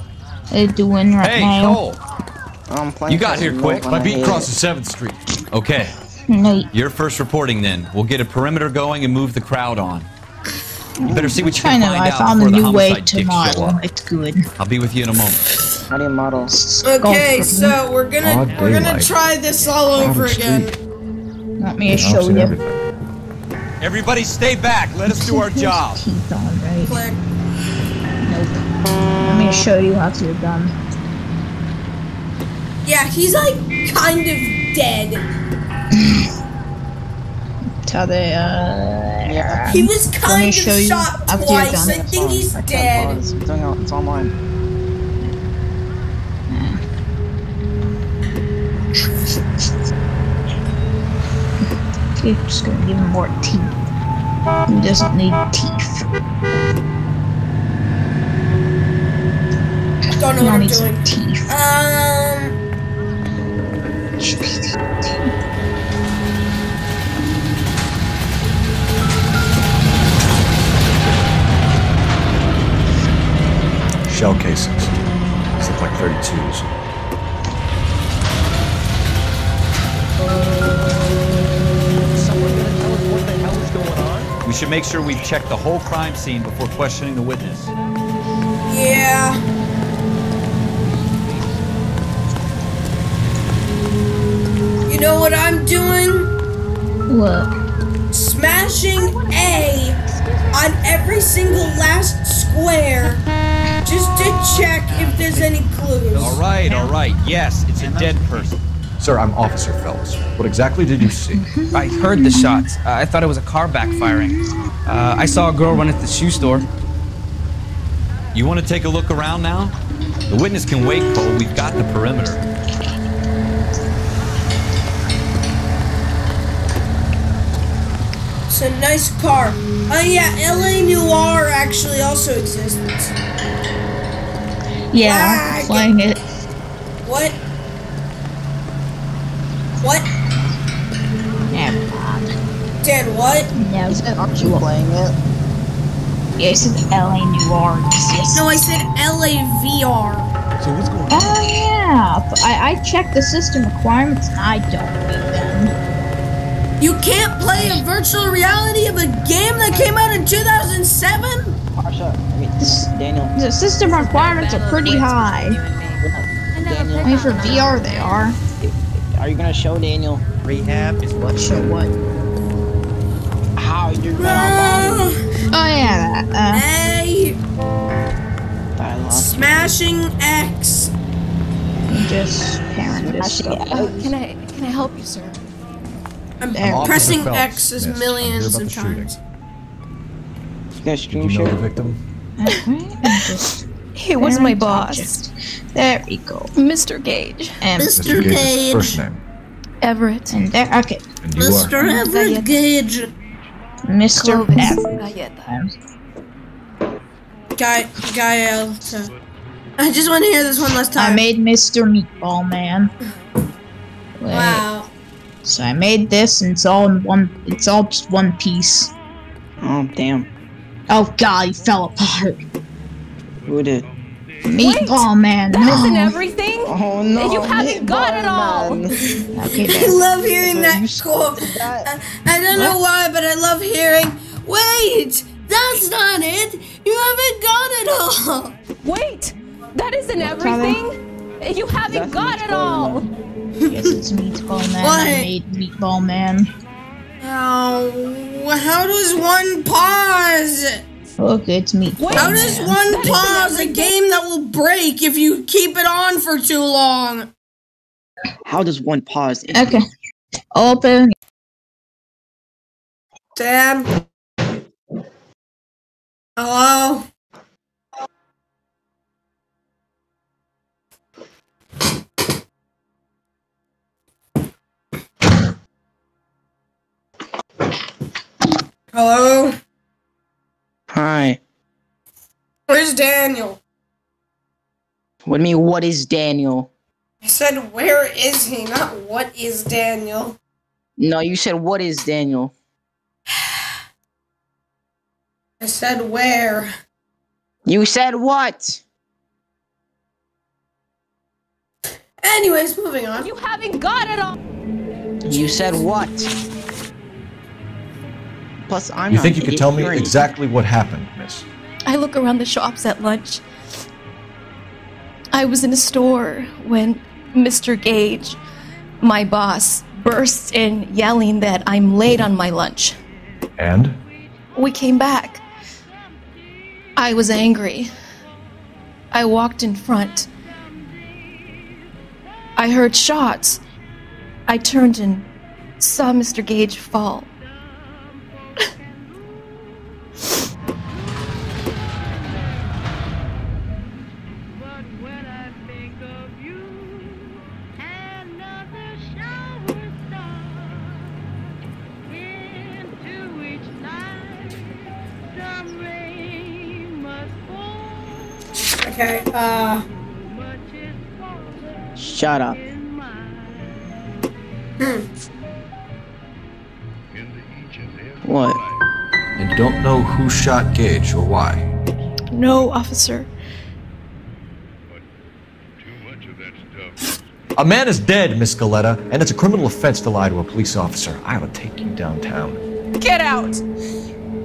They're doing right Hey, now. Cole, I'm playing you got here quick. My I beat hate crosses 7th Street. Okay, No, you're first reporting then. We'll get a perimeter going and move the crowd on. You better see what you can kind of. find I out found a before the new way homicide to dicks show model. up. It's good. I'll be with you in a moment. How do you model? Okay, so we're gonna Broad we're gonna try this all over again. Let me to show you? everything. Everybody stay back. Let us do our job. Teeth on, right? Click. Nope. Let me show you how to done. Yeah, he's like kind of dead. It's how they, uh... He was kind of show shot twice. I think he's dead. pause. Doing it. It's online. Okay, just gonna give him more teeth. He doesn't need teeth. Don't know what I'm doing. teeth. Um, Shell casings. These look like 32s. We should make sure we've checked the whole crime scene before questioning the witness. yeah. You know what I'm doing? What? Smashing A on every single last square just to check if there's any clues. All right, all right. Yes, it's a dead person. Sir, I'm Officer Phelps. What exactly did you see? I heard the shots. Uh, I thought it was a car backfiring. Uh, I saw a girl run at the shoe store. You want to take a look around now? The witness can wait, Cole. We've got the perimeter. It's a nice car. Oh yeah, LA Noire actually also exists. Yeah, Flag. I'm playing it. What? What? Mind. Dan, what? No, Aren't you playing it? Yeah, it's in LA Noire. Yes. No, I said LA VR. So what's going on? Oh yeah, I, I checked the system requirements and I don't meet them. You can't play a virtual reality of a game that came out in 2007? Marsha, I mean, this Daniel. The system requirements are pretty high. Daniel. I mean, for VR they are. Are you gonna show Daniel? Rehab is What show what? How Ah, Oh yeah, that. Uh, Hey, Dialogue. smashing X. just parent this. Can I can I help you, sir? I'm There. Officer pressing X as miss, millions of the shooting. times. You gonna stream Did you know share? the victim? Just He was my boss, object. There we go. Mr. Gage. And Mr. Gage's Gage. first name. Everett. and there. Okay, And Mr. are. Everett Gage. Mr. Clovis. F. Galletta. Guy, Gael. I just want to hear this one last time. I made Mr. Meatball Man. Wait. Wow. So I made this, and it's all in one. It's all just one piece. Oh damn. Oh god, he fell apart. Who did? Meatball Man. That isn't everything. Oh no. You haven't got it all. Okay, I love hearing that you quote. I, I don't know why, but I love hearing. Wait, that's not it. You haven't got it all. Wait, that isn't Coming. everything. You haven't That's got it Meatball all. Yes, it's Meatball Man. What? I made Meatball Man. Oh, how does one pause? Look, it's Meatball How does one pause a game that will break if you keep it on for too long? How does one pause? Okay. Open. Dad? Hello? Hello? Hi. Where's Daniel? What do you mean? What is Daniel? I said, where is he? Not what is Daniel. No, you said what is Daniel? I said, where? You said what? Anyways, moving on. You haven't got it all. You said what? Plus, I'm You not think you could tell me hearing. exactly what happened, miss? I look around the shops at lunch. I was in a store when Mr. Gage, my boss, bursts in yelling that I'm late on my lunch. And? We came back. I was angry. I walked in front. I heard shots. I turned and saw Mr. Gage fall. Okay, uh. Shut up. Hmm. What? And don't know who shot Gage or why. No, officer. A man is dead, Miss Galletta, and it's a criminal offense to lie to a police officer. I will take you downtown. Get out!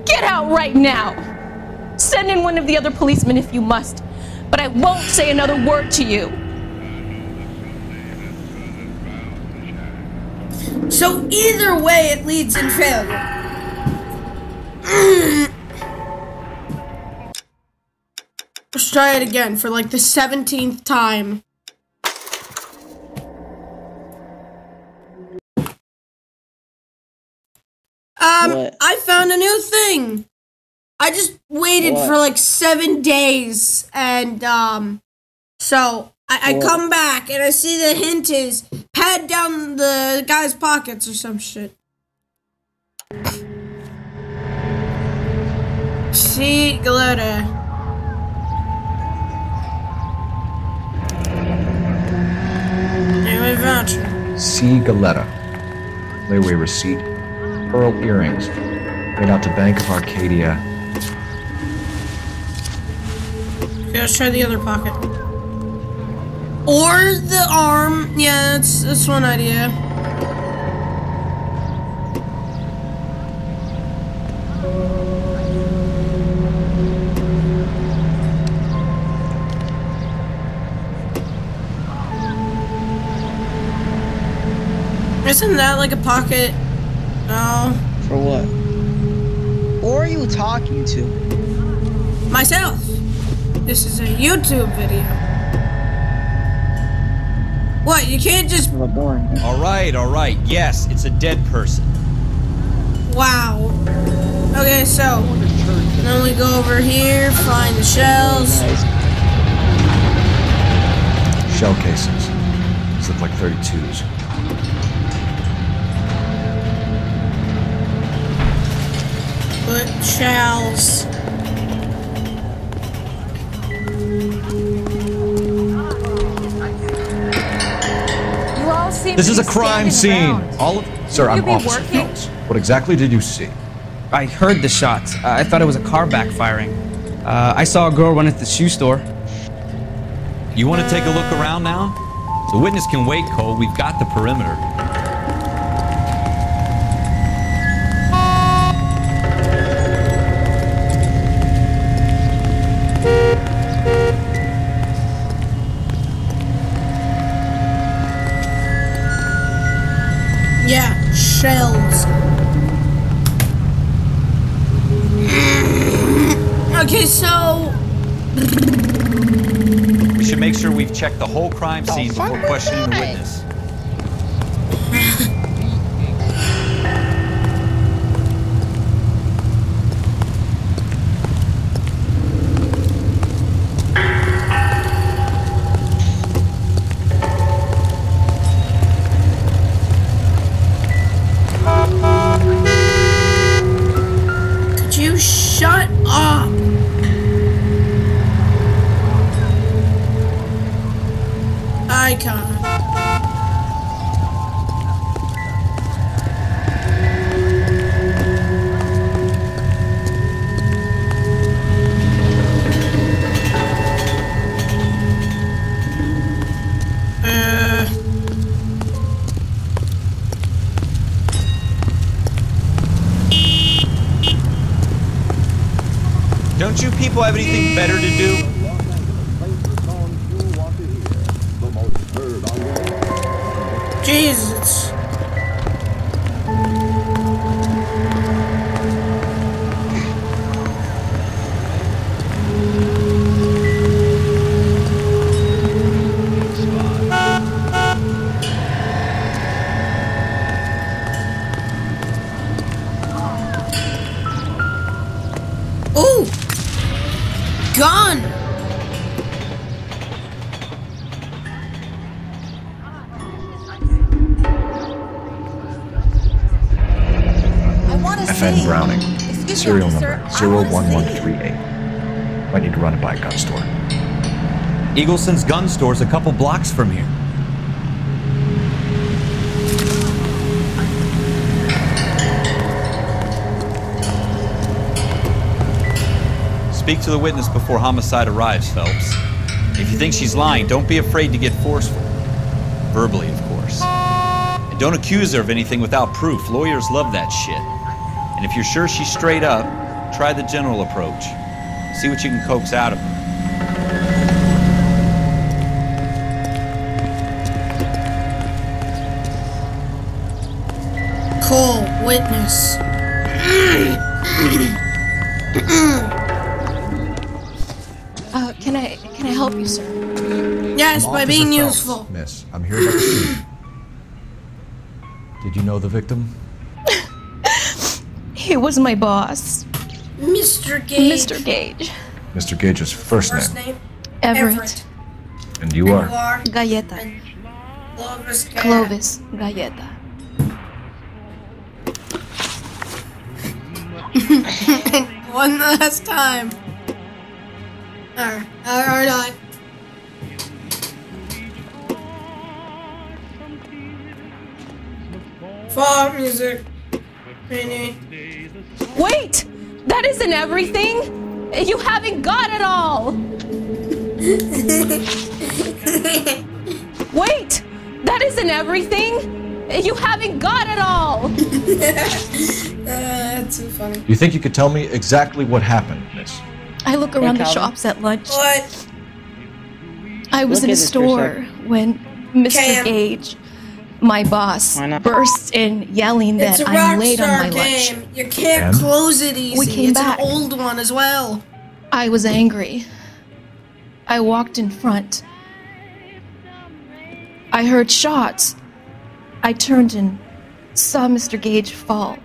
Get out right now! Send in one of the other policemen if you must, but I won't say another word to you. So either way, it leads in failure. Let's try it again for like the 17th time. Um, What? I found a new thing. I just waited What? for like seven days, and um, so I, I come back and I see the hint is pad down the guy's pockets or some shit. See, glitter. Anyway, voucher. C. Galletta. Layaway receipt. Pearl earrings. Made out to Bank of Arcadia. Yeah, let's try the other pocket. Or the arm. Yeah, that's, that's one idea. Isn't that like a pocket? No. For what? Or are you talking to? Myself. This is a YouTube video. What? You can't just. All right, all right. Yes, it's a dead person. Wow. Okay, so then we go over here, find the shells. Shell casings. These look like 32s. Put shells. Seem This to is be a crime scene. around. All of Sir, I'm Officer working? Phelps. What exactly did you see? I heard the shots. Uh, I thought it was a car backfiring. Uh, I saw a girl run into the shoe store. You want to take a look around now? The witness can wait, Cole. We've got the perimeter. Make sure we've checked the whole crime scene before questioning the witness. 01138. Might need to run it by a gun store. Eagleson's gun store's a couple blocks from here. Speak to the witness before homicide arrives, Phelps. If you think she's lying, don't be afraid to get forceful. Verbally, of course. And don't accuse her of anything without proof. Lawyers love that shit. And if you're sure she's straight up, try the general approach. See what you can coax out of her. Cole, witness. Uh, can I can I help you, sir? yes, I'm by being Phelps, useful. Miss, I'm here about the shooting. Did you know the victim? He was my boss, Mr. Gage. Mr. Gage. Mr. Gage's first, First name. name? Everett. And you You are? are Galletta. Clovis. Cat. Clovis. Galletta. One last time. Alright, alright, alright. Fall music. Wait! That isn't everything! You haven't got it all! Wait! That isn't everything! You haven't got it all! Uh, that's too funny. Do you think you could tell me exactly what happened, miss? I look around the shops at lunch. What? I was Look in a at this for a store when Mr. Cam. Gage, my boss bursts in yelling that It's a I'm late on my Rockstar lunch. You can't And? close it easy. We came it's back. an old one as well. I was angry. I walked in front. I heard shots. I turned and saw Mr. Gage fall.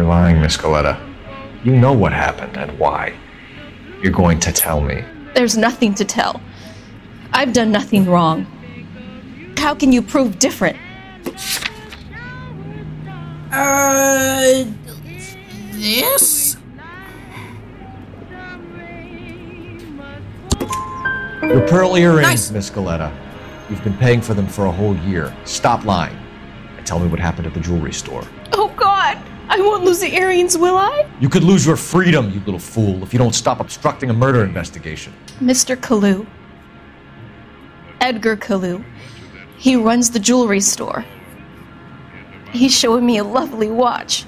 You're lying, Miss Galletta. You know what happened and why. You're going to tell me. There's nothing to tell. I've done nothing wrong. How can you prove different? Uh. This? Your pearl earrings, Miss Galletta. You've been paying for them for a whole year. Stop lying. And tell me what happened at the jewelry store. Oh God! I won't lose the earrings, will I? You could lose your freedom, you little fool, if you don't stop obstructing a murder investigation. Mr. Kalou. Edgar Kalou. He runs the jewelry store. He's showing me a lovely watch.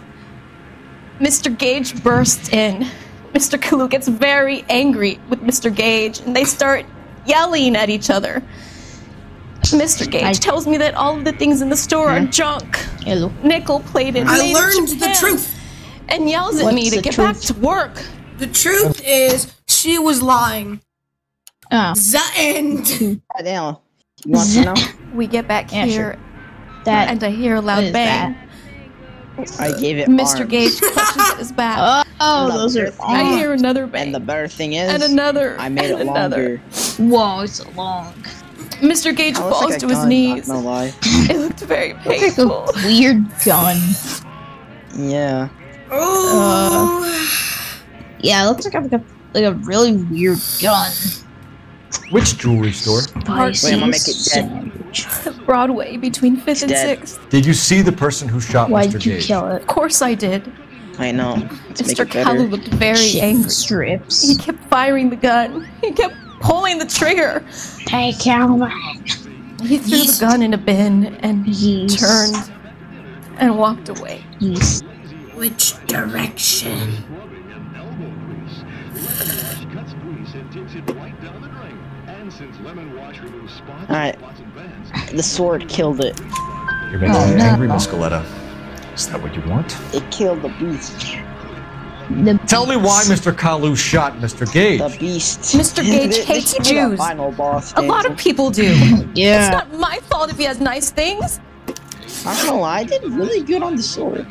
Mr. Gage bursts in. Mr. Kalou gets very angry with Mr. Gage, and they start yelling at each other. Mr. Gage tells me that all of the things in the store are hmm? junk, nickel plated. I learned the truth. and yells at What's me to get truth? back to work. The truth is, she was lying. Oh. The end. Daniel, you want to know? We get back Yeah, here, sure. That- and I hear a loud is bang. I gave it Mr. arms. Gage clutches his back. Oh, And the those are better thing- I hear another bang. And the better thing is, And another. I made and it another. longer. Whoa, it's long. Mr. Gage That falls like a to his gun, knees. Not gonna lie. It looked very Looks like painful. a weird gun. Yeah. Oh. Yeah, it looks like a, like a like a really weird gun. Which jewelry store? Wait, I'm gonna make it dead. Broadway between 5th and 6th. Did you see the person who shot Why Mr. did you Gage? kill it? Of course I did. I know. Let's Mr. it. Kalou looked very Shit angry. Strips. He kept firing the gun. He kept pulling the trigger. Hey, Calvin. He threw the gun in a bin and Yes. turned and walked away. Yes. Which direction? Alright. The sword killed it. You're making Oh, me no. angry, Miss Galletta. Is that what you want? It killed the beast. The Tell me why Mr. Kalou shot Mr. Gage. The beast. Mr. Gage They- they hates gave me the Jews. Final boss. A lot of people do. Yeah. It's not my fault if he has nice things. I don't know. I did really good on the sword.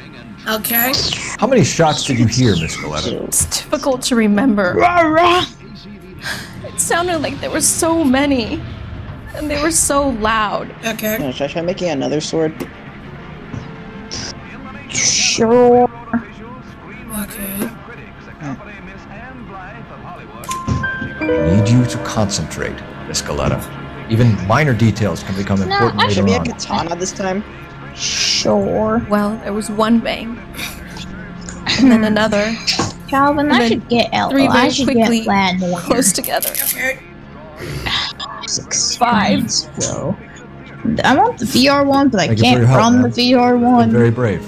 Okay. How many shots did you hear, Miss Galletta? It's difficult to remember. Rah, rah. It sounded like there were so many. And they were so loud. Okay. Yeah, should I try making another sword? Sure. Okay. I need you to concentrate, Miss Galletta. Even minor details can become important I Should be a katana this time. Sure. Well, there was one bang. And then another. Calvin, And I should get L. three I should quickly get Landor. Close together. Okay. Five. Go. I want the VR one, but I Thank can't your run the man. VR You're one. very brave.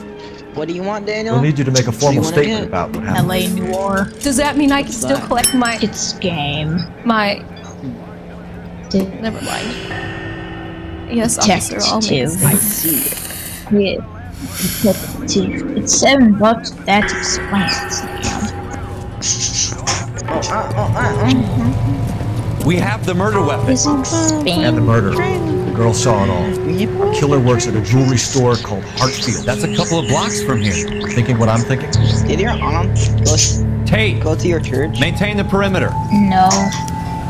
What do you want, Daniel? We'll need you to make a formal statement about what happened. LA Noire. Does that mean I can still collect my It's game. my Detective. never mind. Yes, officer, I'll make a I statement. see. Yeah. Detective. It's seven bucks. That's expensive. Oh, uh, oh, uh, uh. We have the murder weapon. And the murder. The girl saw it all. Our killer works at a jewelry store called Hartfield. That's a couple of blocks from here. Thinking what I'm thinking? Did your aunt go, Tate, go to your church? maintain the perimeter. No.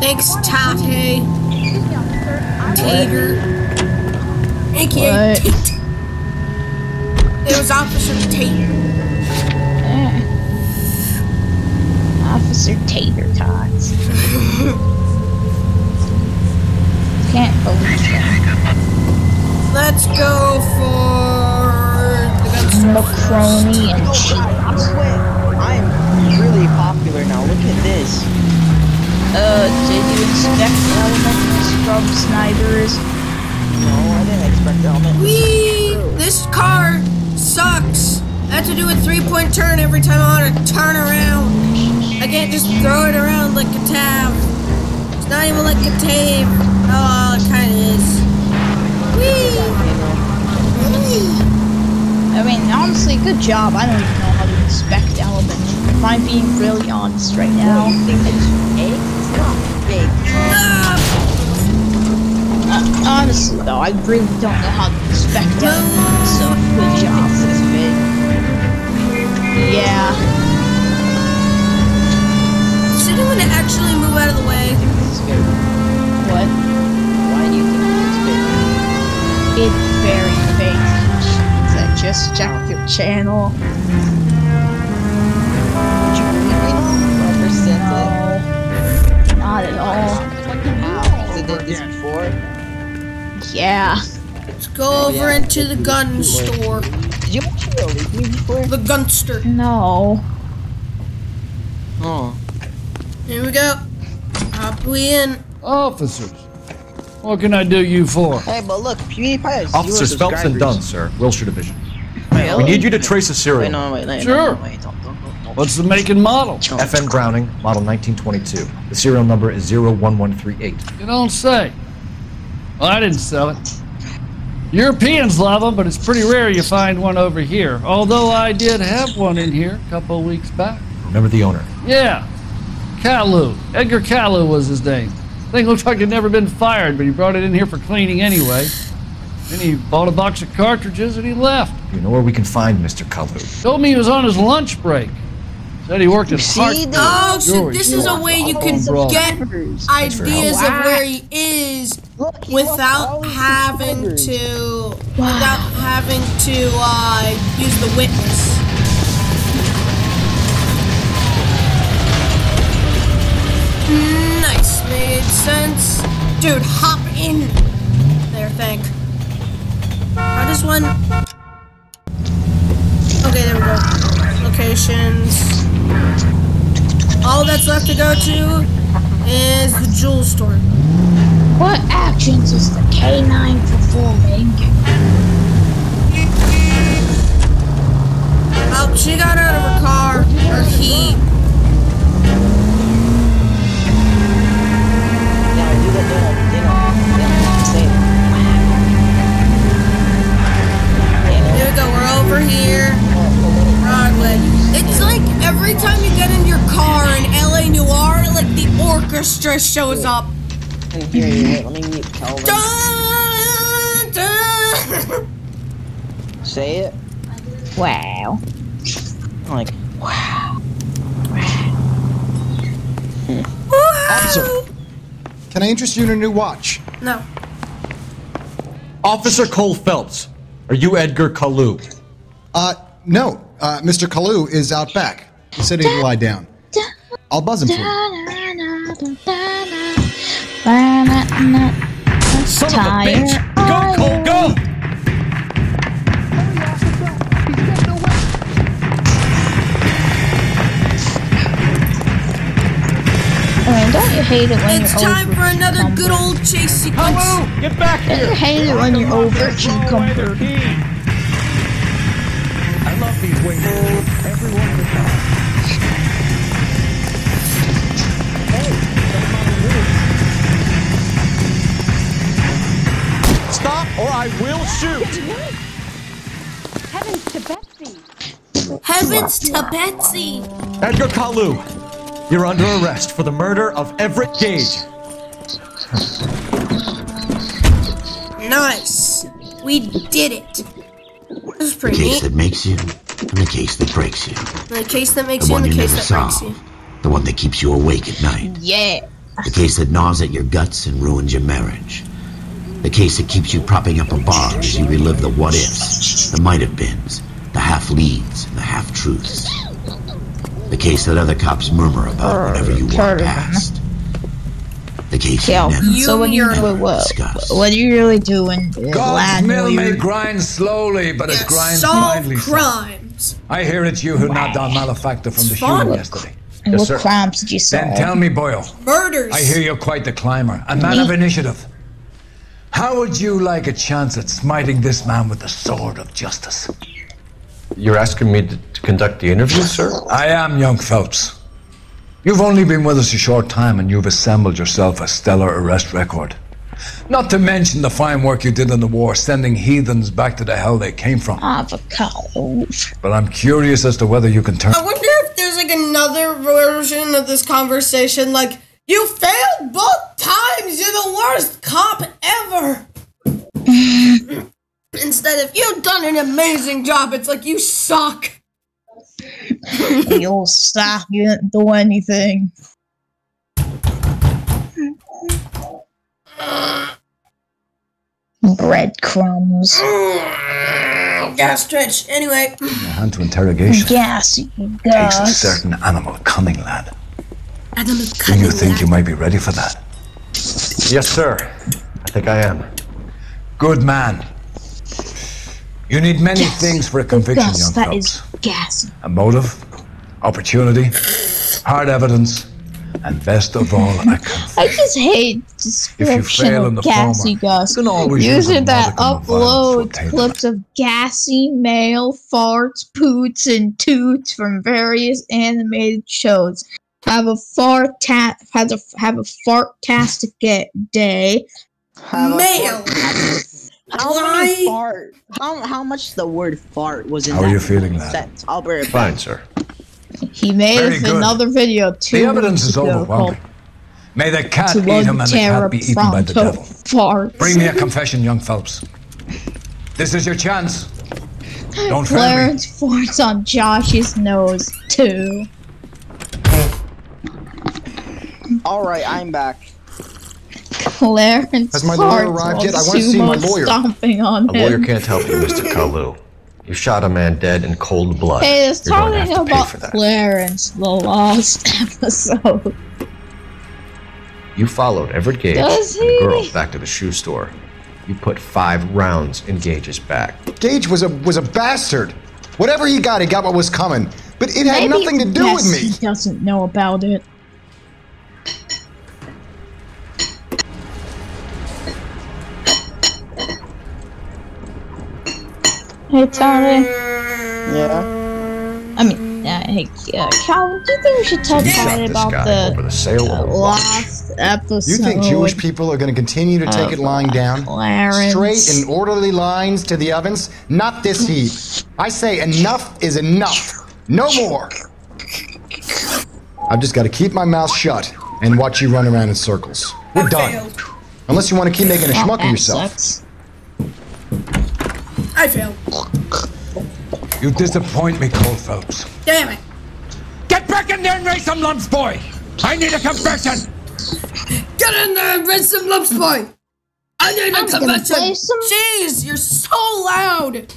Thanks, Tate. Tater. AKA What? Tate. It was Officer Tate. Eh. Officer Tater Tots. Can't believe that. Let's go for the. Macaroni and Oh, cheese. I'm. I'm really popular now. Look at this. Uh, did you inspect the element in scrub snipers? No, I didn't expect the helmet. Whee! This car sucks. I have to do a three-point turn every time I want to turn around. I can't just throw it around like a tab. It's not even like a tave. Oh, it kind of is. Whee! Whee! I mean, honestly, good job. I don't even know how to inspect elements. If I'm being really honest right now. Think it's not big. Uh, honestly, though, I really don't know how to inspect elements. So, good job. Yeah. Does anyone actually move out of the way? What? Why do you think it's big? It's very big. So just check your channel. Would you believe me? Represent it. Not at all. How? They did this before? Yeah. Let's go over into the gun store. Did you actually leave me before? The gunster. No. Oh. Here we go. Hop we in. Officers, what can I do you for? Hey, but look, PewDiePie has Officers zero Phelps and. Dunn, sir. Wilshire Division. Wait, We need oh, you to trace a serial. Wait, no, wait, wait, Sure. no, wait, don't, don't, don't, don't. What's the make and model? FN Browning, model 1922. The serial number is 01138. You don't say. Well, I didn't sell it. Europeans love them, but it's pretty rare you find one over here. Although I did have one in here a couple of weeks back. Remember the owner. Yeah, Kalou. Edgar Kalou was his name. Thing looks like it'd never been fired, but he brought it in here for cleaning anyway. Then he bought a box of cartridges and he left. You know where we can find Mr. Kalou. Told me he was on his lunch break. Said he worked at see, Hart. Oh, so Jewelry this is a way you can bro. get ideas of where he is Look, he lost all without having to without having to uh, use the witness. Sense. Dude, hop in. There, thank. How does one? Okay, there we go. Locations. All that's left to go to is the jewel store. What actions is the K9 performing? Oh, she got out of her car. Or he. Orchestra shows up. I can hear you. Wait, let me mute Calvin. Dun, dun. Say it. Wow. I'm like, wow. Officer, can I interest you in a new watch? No. Officer Cole Phelps. Are you Edgar Kalou? Uh, no. Uh, Mr. Kalou is out back. He said he'd lie down. I'll buzz him for you. Son of a bitch! Go, Cole, go! Oh, I mean, don't you hate it when It's you're time over for another good old chase sequence. Get back Don't you hate it when you're over cucumber? I love these wings. Every one of them. Or I will shoot! Heavens to Betsy. Heavens to Betsy. Edgar Kalou, you're under arrest for the murder of Everett Gage. Nice. We did it. This is pretty The case neat. that makes you, and the case that breaks you. The case that makes The you one and the you case never that breaks solve. you. The one that keeps you awake at night. Yeah. The case that gnaws at your guts and ruins your marriage. The case that keeps you propping up a bar as you relive the what ifs, the might have beens, the half leads, and the half truths. The case that other cops murmur about whenever you walk past. The case you Yeah. never So what do you never what, what, discuss. what are you really doing? God's Lad, mill may grind slowly, but it grinds Solve blindly. crimes. I hear it's you who knocked down Malefactor from the fun. shooting yesterday. And what crimes did you solve? Then tell me, Boyle. Murders. I hear you're quite the climber, a man of initiative. How would you like a chance at smiting this man with the sword of justice? You're asking me to, to conduct the interview, sir? I am, young Phelps. You've only been with us a short time and you've assembled yourself a stellar arrest record. Not to mention the fine work you did in the war, sending heathens back to the hell they came from. Avocado. But I'm curious as to whether you can turn. I wonder if there's like another version of this conversation, like, you failed both times, you're the worst cop ever. Instead of, you've done an amazing job, it's like, you suck. you suck. You didn't do anything. Breadcrumbs. Gas stretch. Anyway. Hand to interrogation. Gassy Takes a certain animal cunning, lad. Adam Do you think you might be ready for that? Yes, sir. I think I am. Good man. You need many things for a conviction, Gas. young That Phelps. is gassy. A motive, opportunity, hard evidence, and best of all, a confession. I just hate If you description fail in of gassy former, gus. you can always use that modicum of violence upload clips of gassy male farts, poots, and toots from various animated shows. Have a fart ta- has a have a fartastic ga- day. Male. How many fart? How, how much the word fart was in How that are you feeling, lad? sentence? I'll be right Fine, sir. He made Very us good. another video too. The evidence is ago overwhelming. May the cat eat him and the cat be eaten by the devil. Farts. Bring me a confession, young Phelps. This is your chance. Don't fail me. Clarence farts on Josh's nose too. All right, I'm back. Clarence Has my lawyer arrived yet? I wanna see my lawyer. Stomping on A lawyer can't help you, Mr. Kalou. You shot a man dead in cold blood. Hey, it's You're going to have talking to about. Clarence, the lost episode. You followed Everett Gage Does and the girl back to the shoe store. You put five rounds in Gage's back. Gage was a was a bastard. Whatever he got, he got what was coming. But it had Maybe nothing to do with yes, me. He doesn't know about it. Hey, Tony. Yeah. I mean, uh, hey, uh, Cal, do you think we should talk You about shot it this about the, the sale uh, of a watch. last episode? You think Jewish people are going to continue to take it lying down? Clarence. Straight in orderly lines to the ovens? Not this heat. I say enough is enough. No more. I've just got to keep my mouth shut and watch you run around in circles. We're done. Unless you want to keep making a schmuck of yourself. I failed. You disappoint me, Cole Phelps. Damn it. Get back in there and raise some lumps, boy! I need a confession! Get in there and raise some lumps, boy. I need a I'm gonna confession. play some- Jeez, you're so loud.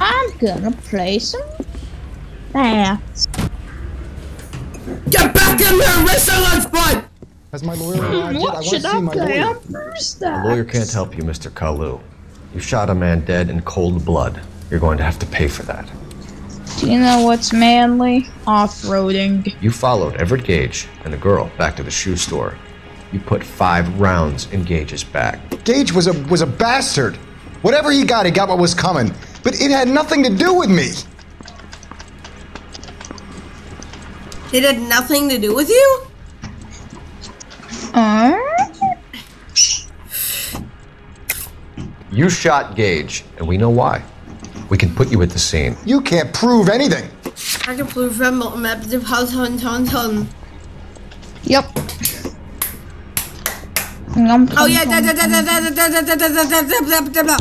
I'm gonna play some bass. Get back in there and raise some lumps, boy. Has my lawyer arrived? I want hmm, to see my lawyer. up first? A lawyer can't help you, Mr. Kalou. You shot a man dead in cold blood. You're going to have to pay for that. Do you know what's manly? Off-roading. You followed Everett Gage and the girl back to the shoe store. You put five rounds in Gage's back. Gage was a was a bastard. Whatever he got, he got what was coming. But it had nothing to do with me. It had nothing to do with you? Uh, You shot Gage, and we know why. We can put you at the scene. You can't prove anything. I can prove from map the ton ton ton. Yep. Oh yeah, da da da da da da da da da da da da da da.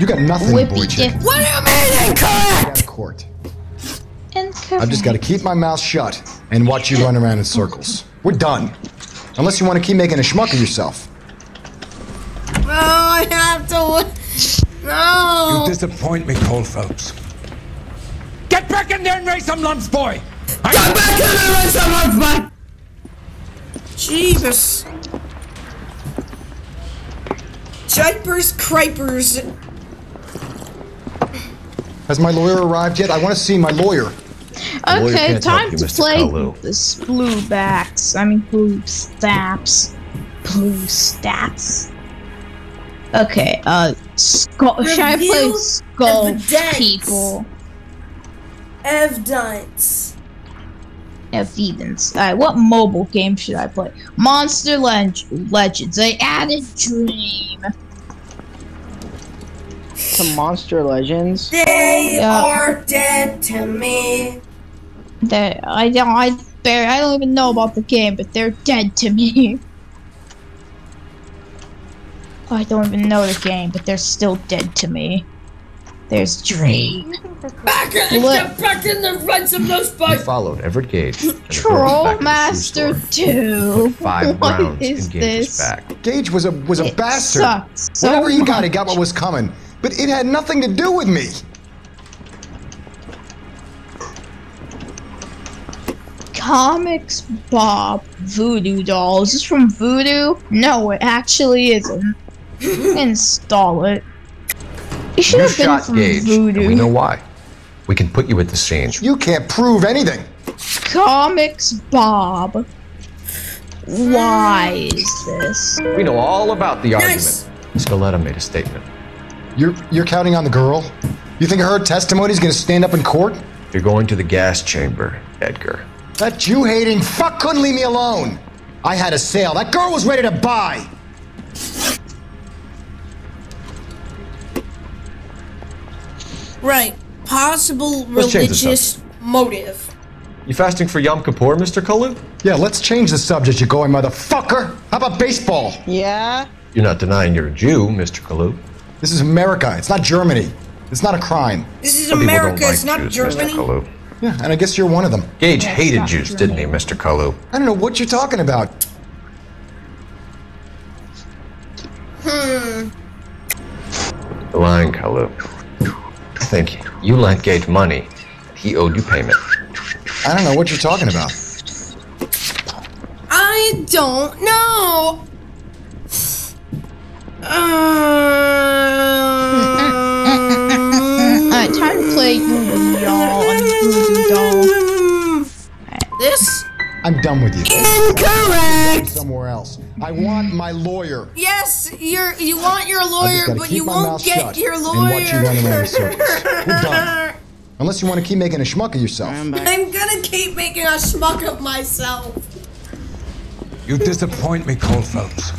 You got nothing, boy What do you mean incorrect? Court. I've just got to keep my mouth shut and watch you run around in circles. We're done. Unless you want to keep making a schmuck of yourself. No, I have to. No. You disappoint me, Cole Phelps. Get back in there and raise some lumps, boy! Get back in there and raise some lumps, boy! Jeebus. Jipers, cripers. Has my lawyer arrived yet? I want to see my lawyer. lawyer Okay, can't time you, to Mr. play Kalou. this blue backs. I mean blue staps. Blue stats. Okay, uh, skull. Should I play Review skull evidence. people? Evidence. Evidence. Alright, what mobile game should I play? Monster Leg- Legends. I added Dream. Some Monster Legends. They Yeah. are dead to me. That I don't. I barely. I don't even know about the game, but they're dead to me. I don't even know the game, but they're still dead to me. There's Dream. Back in, Look. back in the ranks of those He boys. followed Everett Gage. and the girl back to the shoe Trollmaster 2. Five What rounds is in Gage's this? back. Gage was a was a It bastard. sucks so Whatever he got, he got what was coming. But it had nothing to do with me. Comics Bob Voodoo Doll. Is this from Voodoo? No, it actually isn't. Install it. It should You have been shot from Gage, Voodoo. and we know why. We can put you at the scene. You can't prove anything. Comics Bob. Why is this? We know all about the Nice. argument. Scaletta made a statement. You're you're counting on the girl. You think her testimony is going to stand up in court? You're going to the gas chamber, Edgar. That Jew hating fuck couldn't leave me alone. I had a sale. That girl was ready to buy. Right. Possible Let's religious motive. You fasting for Yom Kippur, Mr. Kalou? Yeah, let's change the subject, you going motherfucker. How about baseball? Yeah. You're not denying you're a Jew, Mr. Kalou. This is America. It's not Germany. It's not a crime. This is Some people America. don't It's not Jews, Germany. Mr. Kalou. Yeah, and I guess you're one of them. Gage That's hated Jews, true. didn't he, Mr. Kalou? I don't know what you're talking about. Hmm. The lying Kalou. I think you lent Gage money. He owed you payment. I don't know what you're talking about. I don't know. Um, Alright, time to play Voodoo Doll and Voodoo Doll. this I'm done with you. incorrect. Somewhere else. I want my lawyer. Yes, you're. You want your I just lawyer, gotta but keep you my won't mouth get shut your and lawyer. watch you run around in circles. We're done. Unless you want to keep making a schmuck of yourself. I'm. I'm gonna keep making a schmuck of myself. You disappoint me, Cole Phelps.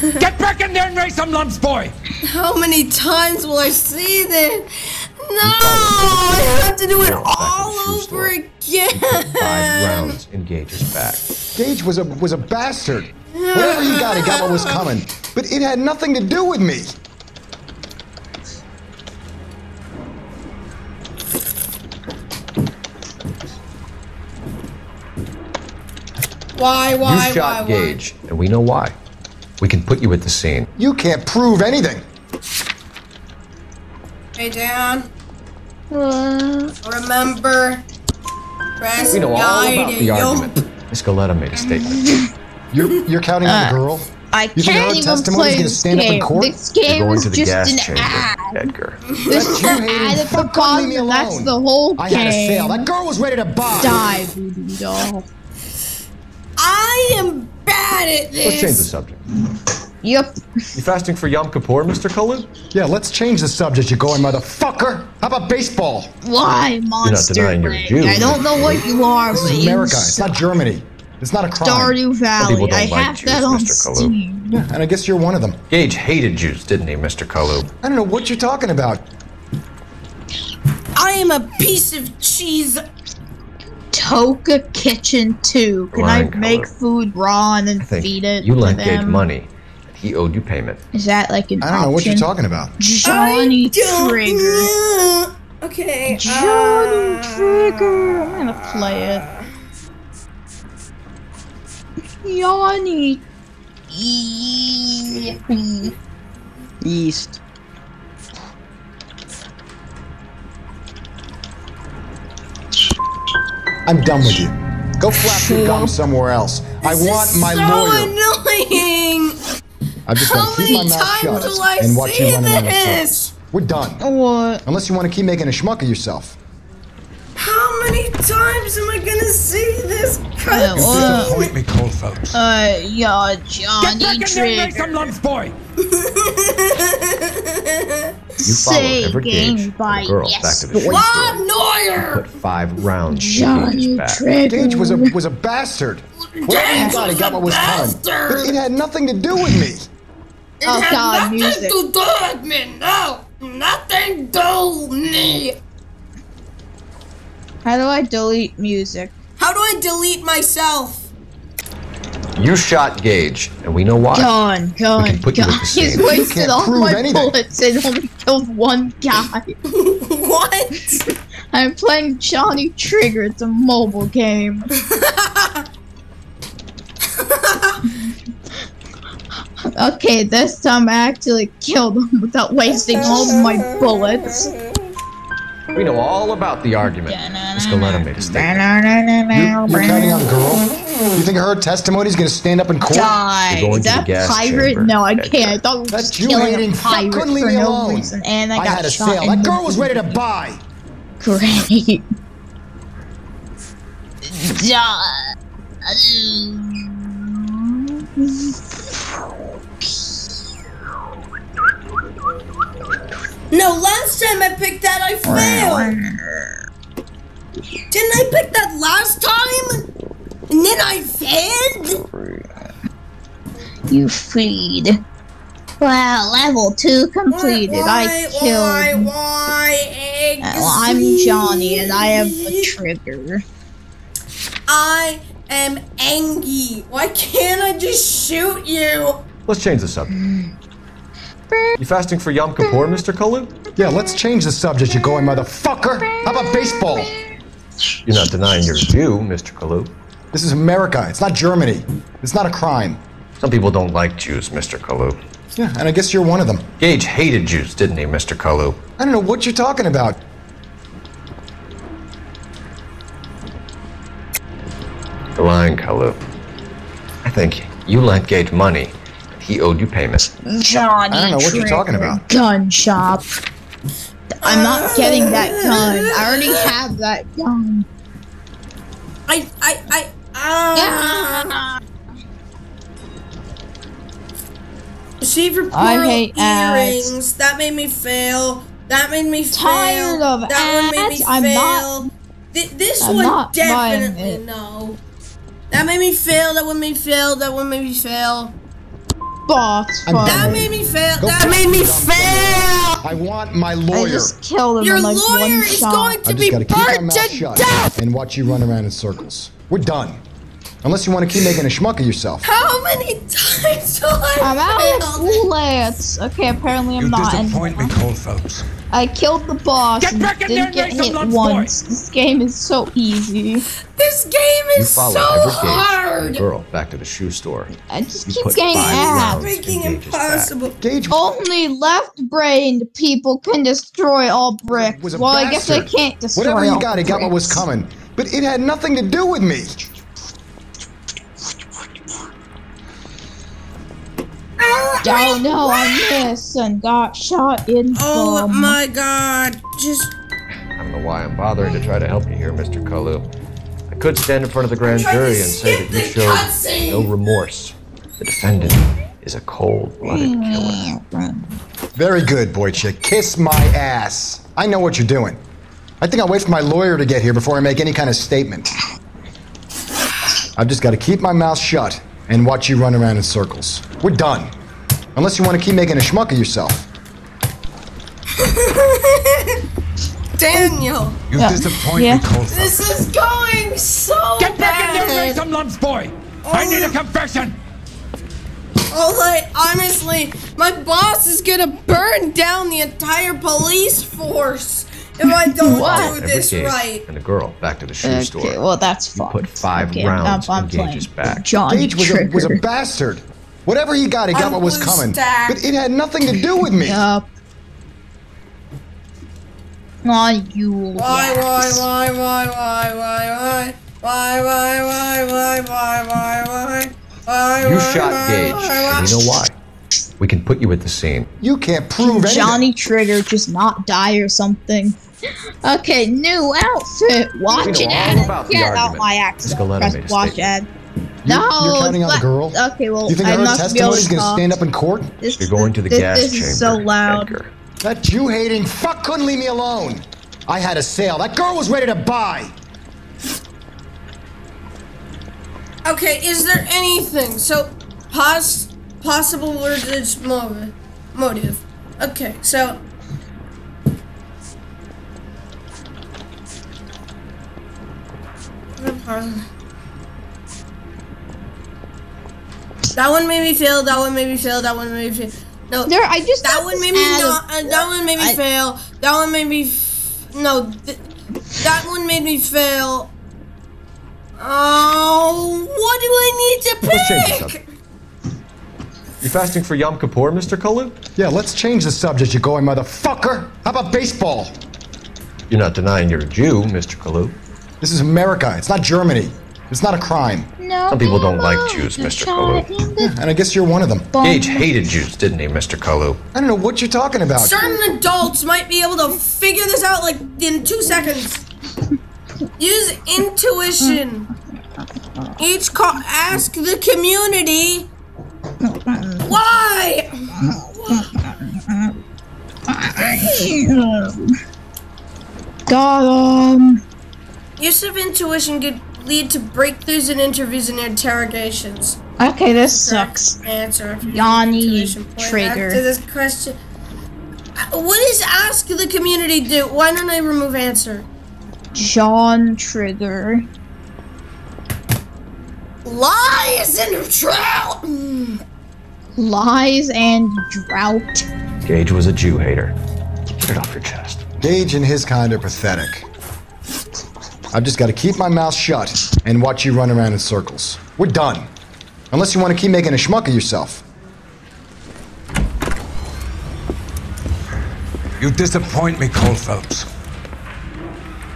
Get back in there and raise some lumps, boy! How many times will I see this? No, I have to do it Girl, back to the all over again. Five rounds in Gage's back. Gage was a was a bastard. Whatever he got, he got what was coming. But it had nothing to do with me. Why, why, you shot why, Gage, and we know why. We can put you at the scene. You can't prove anything. Hey, Dan, remember? Press We know all about the yo- argument. Miss Galletta made a statement. You're you're counting on the Uh, girl. I You think can't her even testimony's play gonna this stand up in game. court? This You're game going is to the just gas an chamber, ad. Edgar. This Jew ad hating at the fuck leave that's the whole game. I had a sale. That girl was ready to buy. Die, Voodoo Doll. I am bad at this. Let's change the subject. Yep. You fasting for Yom Kippur, Mr. Kalou? Yeah, let's change the subject, you going motherfucker. How about baseball? Why, monster? denying you're a Leg? Jew. I don't know what you are, This but is America. It's not Germany. It's not a crime. Stardew Valley. don't I like have Jews, that on Mr. Kalou. Steam. Yeah, and I guess you're one of them. Gage hated Jews, didn't he, Mr. Kalou? I don't know what you're talking about. I am a piece of cheese. Toca Kitchen 2. Can Lying I make color. food raw and then I think feed it you to lent Gage money. He owed you payment. Is that like an I don't know what you're talking about. Johnny I don't Trigger. know. Okay. Johnny uh, Trigger. I'm gonna play it. Johnny. E- East. I'm done with you. Go flap your gum somewhere else. I this want is my so lawyer. annoying. I've just How got to keep my many mouth times shut I and watch see you run around this? circles. We're done. What? Unless you want to keep making a schmuck of yourself. How many many times am I gonna see this You uh, disappoint me, Cole Phelps. uh, yeah, Johnny Get back in there and make some lunch, boy! You followed Say Everett game Gage by the girl yes, back to the boy. Bob. Neuer! Put five rounds in Johnny back. Trigger. Gage was a was a bastard. Whatever he got, he got what was coming. But it had nothing to do with me. Oh had god, nothing music. to do with me, no! Nothing to with me! How do I delete music? How do I delete myself? You shot Gage, and we know why. Gun, gun, can put you gun. with the He's same. Wasted all my anything. bullets and only killed one guy. what? I'm playing Johnny Trigger. It's a mobile game. okay, this time I actually killed him without wasting all of my bullets. We know all about the argument. Miss Galena made a statement. You're counting on girl? You think her testimony is going to stand up in court? Die. Going Is to the that gas pirate? chamber. No, I can't. I thought we were That's just killing hating a pirate couldn't leave for me no alone. reason, and I, I got had a shot. sale. That girl was ready to buy. Great. No, last time I picked that, I failed! Didn't I pick that last time? And then I failed? You feed. Wow, level two completed. I killed. Why, why, eggs? Well, I'm Johnny, and I have a trigger. I am angry. Why can't I just shoot you? Let's change the subject. You fasting for Yom Kippur, Mr. Kalou? Yeah, let's change the subject, you going motherfucker. How about baseball? You're not denying your view, Mr. Kalou. This is America. It's not Germany. It's not a crime. Some people don't like Jews, Mr. Kalou. Yeah, and I guess you're one of them. Gage hated Jews, didn't he, Mr. Kalou? I don't know what you're talking about. You're lying, Kalou. I think you lent Gage money. And He owed you payment. Johnny. I don't know what you're talking about. Gun shop. I'm not getting that gun. I already have that gun. I, I, I, ah. See for I pearl hate ads. earrings. That made me fail. That made me Tired fail. of that one made me ads. I'm fail. not- Th- this I'm one not definitely no. That made me fail. That one made me fail. That one made me fail. Boss I'm fight. That made me fail. Go that made me fail. I want my lawyer. I just killed him Your in like lawyer one is shot. going to be gotta keep my burnt to death. and watch you run around in circles. We're done. Unless you want to keep making a schmuck of yourself. How many times do I I'm out fail? of bullets. Okay, apparently I'm You not. disappoint me, anymore. Cole Phelps. I killed the boss Get and back in didn't and get hit lunch, once. This game is so easy. This game You is so Everett Gage the hard. girl back to the shoe store. I just You keep getting five ass. rounds Freaking impossible. Gage Only left-brained people can destroy all bricks. was a well, I guess I can't destroy Whatever you all got, he got what was coming. But it had nothing to do with me. Oh no, I missed and got shot in Oh bum. my god. Just I don't know why I'm bothering to try to help you here, Mr. Kalou. I could stand in front of the grand jury and say that you the showed cutscene. no remorse. The defendant is a cold-blooded mm, killer. Very good, boy chick. Kiss my ass. I know what you're doing. I think I'll wait for my lawyer to get here before I make any kind of statement. I've just got to keep my mouth shut and watch you run around in circles. We're done. Unless you want to keep making a schmuck of yourself. Daniel. You Yeah. disappoint Yeah. me, Cole This is going so Get back in there and make bad. some lunch, boy! I oh. need a confession! Oh, like, honestly, my boss is gonna burn down the entire police force if I don't What? do this Gage right. and the girl back to the shoe Okay, store. well that's You fine. put five okay, rounds I'm, I'm in playing Gage's back. Johnny Gage was a, was a bastard. Whatever he got, he got I'm what was blue coming. stack. But it had nothing to do with me. Yup. Aw, you. Why, why, why, why, why, why, why, why, why, why, why, why, why, why, why, You why, shot why, Gage, why, and you know why. We can put you at the scene. You can't prove anything. Johnny Trigger just not die or something? Okay, new outfit. Watch We it know all ad. about the Get out argument. my accent. Scaletta Press made a watch statement. No, you're counting on the girl? Okay, well, You think I'm her not gonna be able gonna stand up in court? This, You're going to the this, gas this chamber. is so loud. Edgar. That Jew hating fuck couldn't leave me alone. I had a sale. That girl was ready to buy. Okay, is there anything? So, pos possible religious motive. Motive. Okay, so. That one made me fail. That one made me fail. That one made me fail. No, There, I just that one made me ad not. Uh, that one made me I- fail. That one made me. F- no, th- that one made me fail. Oh, what do I need to Let's change the pick? subject. You fasting for Yom Kippur, Mr. Kalou? Yeah, let's change the subject, you going motherfucker. How about baseball? You're not denying you're a Jew, Mr. Kalou. This is America. It's not Germany. It's not a crime. No, Some people don't like Jews, Mr. Kalou. Yeah, and I guess you're one of them. Gage hated Jews, didn't he, Mr. Kalou? I don't know what you're talking about. Certain adults might be able to figure this out like in two seconds. Use intuition. Each call, ask the community why. Got um. Use of intuition could lead to breakthroughs in interviews and interrogations. Okay, this sucks. Answer. Yanni Intuition point. Traeger. After this question, what does ask the community do? Why don't I remove answer? John Trigger. Lies and drought. Mm. Lies and drought. Gage was a Jew hater. Get it off your chest. Gage and his kind are pathetic. I've just got to keep my mouth shut and watch you run around in circles. We're done. Unless you want to keep making a schmuck of yourself. You disappoint me, Cole Phelps.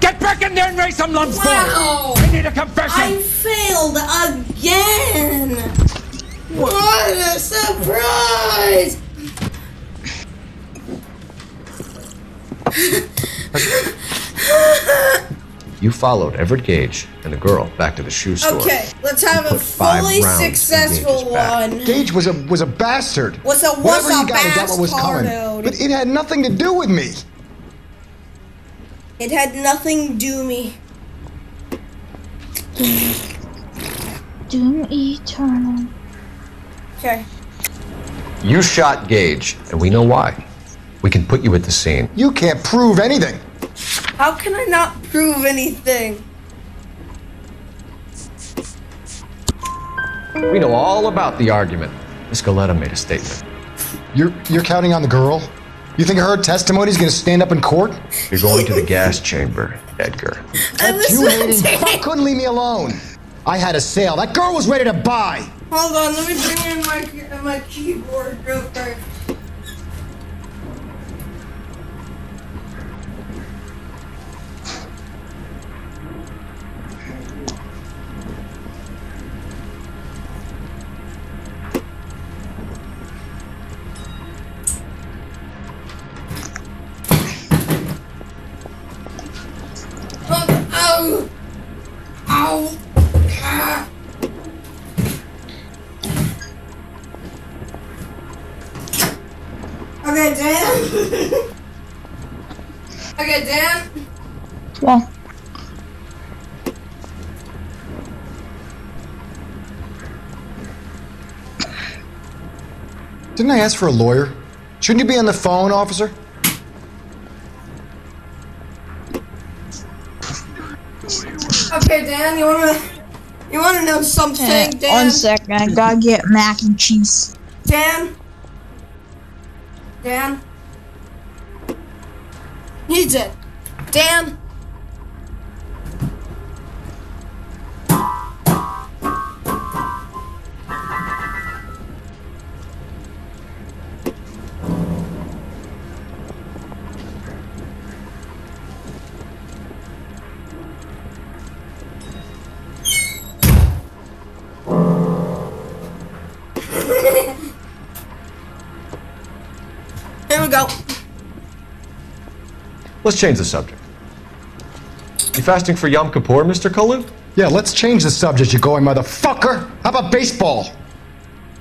Get back in there and raise some lumps Wow. for me. I need a confession. I failed again. What a surprise! You followed Everett Gage and the girl back to the shoe store. Okay, let's have a fully successful Gage's back. one. Gage was a was a bastard. Was a was Whatever a you got, he got what was coming. bastardo. But it had nothing to do with me. It had nothing do me. Doom Eternal. Okay. You shot Gage, and we know why. We can put you at the scene. You can't prove anything. How can I not prove anything? We know all about the argument. Miss Galletta made a statement. You're you're counting on the girl? You think her testimony is gonna stand up in court? You're going to the gas chamber, Edgar. I was You hating couldn't leave me alone. I had a sale. That girl was ready to buy. Hold on, let me bring in my my keyboard real quick. Didn't I ask for a lawyer? Shouldn't you be on the phone, officer? Okay, Dan. You wanna you wanna know something, eh, Dan? one second. I gotta get mac and cheese. Dan. Dan. He's it. Dan. Change the subject. You fasting for Yom Kippur, Mr. Kalou? Yeah, let's change the subject, you going motherfucker. How about baseball?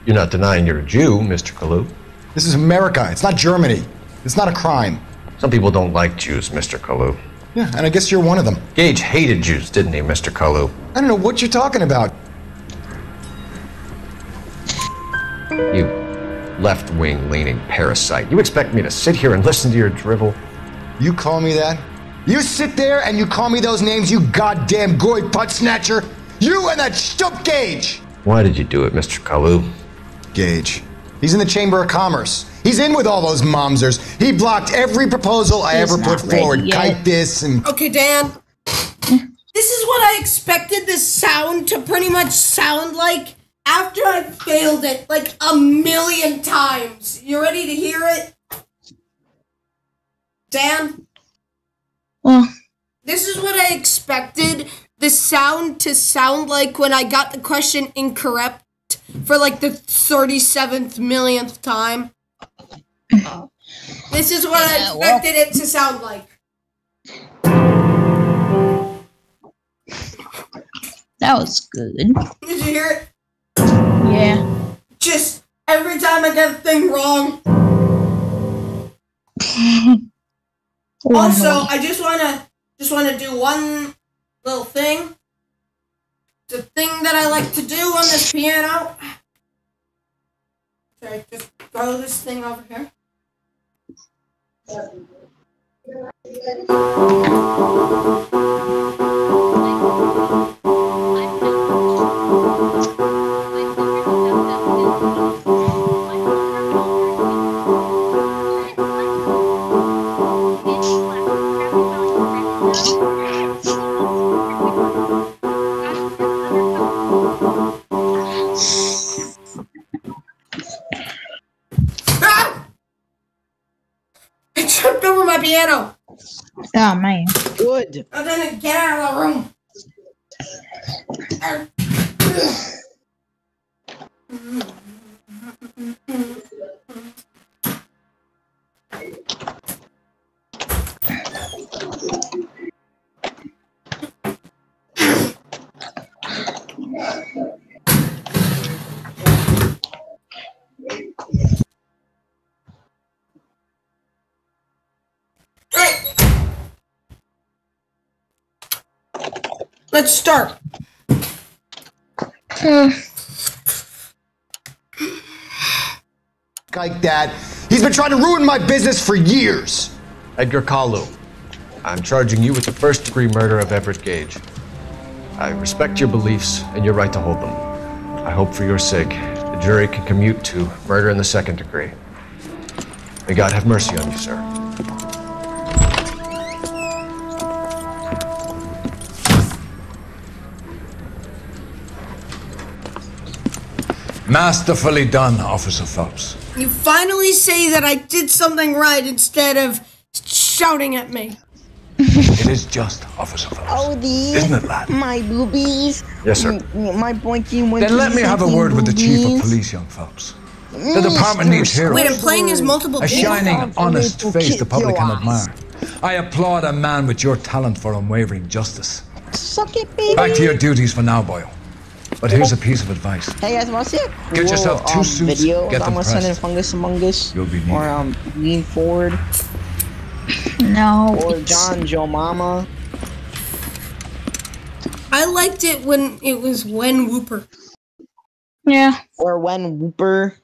You're not denying you're a Jew, Mr. Kalou. This is America. It's not Germany. It's not a crime. Some people don't like Jews, Mr. Kalou. Yeah, and I guess you're one of them. Gage hated Jews, didn't he, Mr. Kalou? I don't know what you're talking about. You left wing leaning parasite. You expect me to sit here and listen to your drivel? You call me that? You sit there and you call me those names, you goddamn goy putt snatcher. You and that stup Gage. Why did you do it, Mr. Kalou? Gage. He's in the Chamber of Commerce. He's in with all those momsers. He blocked every proposal I He's ever put forward. yet. Kite this and Okay, Dan. this is what I expected this sound to pretty much sound like after I failed it like a million times. You ready to hear it? Dan? Well, This is what I expected the sound to sound like when I got the question incorrect for like the 37th millionth time. This is what I Yeah, well- expected it to sound like. that was good. Did you hear it? Yeah. Just every time I get a thing wrong. also, I just wanna just wanna do one little thing. The thing that I like to do on this piano. Sorry, just throw this thing over here. Ah! Oh man. Good. I'm gonna get out of the room. Let's start. Hmm. like that. He's been trying to ruin my business for years. Edgar Kalou. I'm charging you with the first degree murder of Everett Gage. I respect your beliefs and your right to hold them. I hope for your sake the jury can commute to murder in the second degree. May God have mercy on you, sir. Masterfully done, Officer Phelps. You finally say that I did something right instead of shouting at me. It is just, Officer Phelps. Oh, these Isn't it, lad? my boobies. Yes, sir. M- My boinky winky. Then let me have a sinky word with the Chief of. Police, young Phelps. The Mr. department needs heroes. Wait, I'm playing as multiple A shining, honest face the public can admire. I applaud a man with your talent for unwavering justice. Suck it, baby. Back to your duties for now, Boyle. But here's a piece of advice. Hey guys, want to see a Get cool, yourself two um, suits, videos? get them I'm gonna send in. Fungus Among Us. You'll be needed. Or um, Lean Forward. No. Or it's- John Joe Mama. I liked it when it was when Whooper. Yeah. Or When Whooper.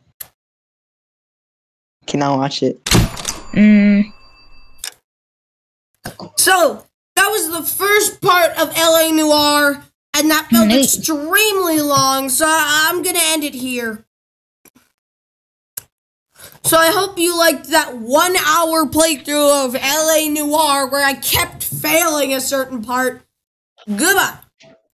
Can I watch it? Mm. So that was the first part of LA Noire, and that felt Neat. extremely long. So I'm gonna end it here. So I hope you liked that one hour playthrough of LA Noire where I kept failing a certain part. Goodbye.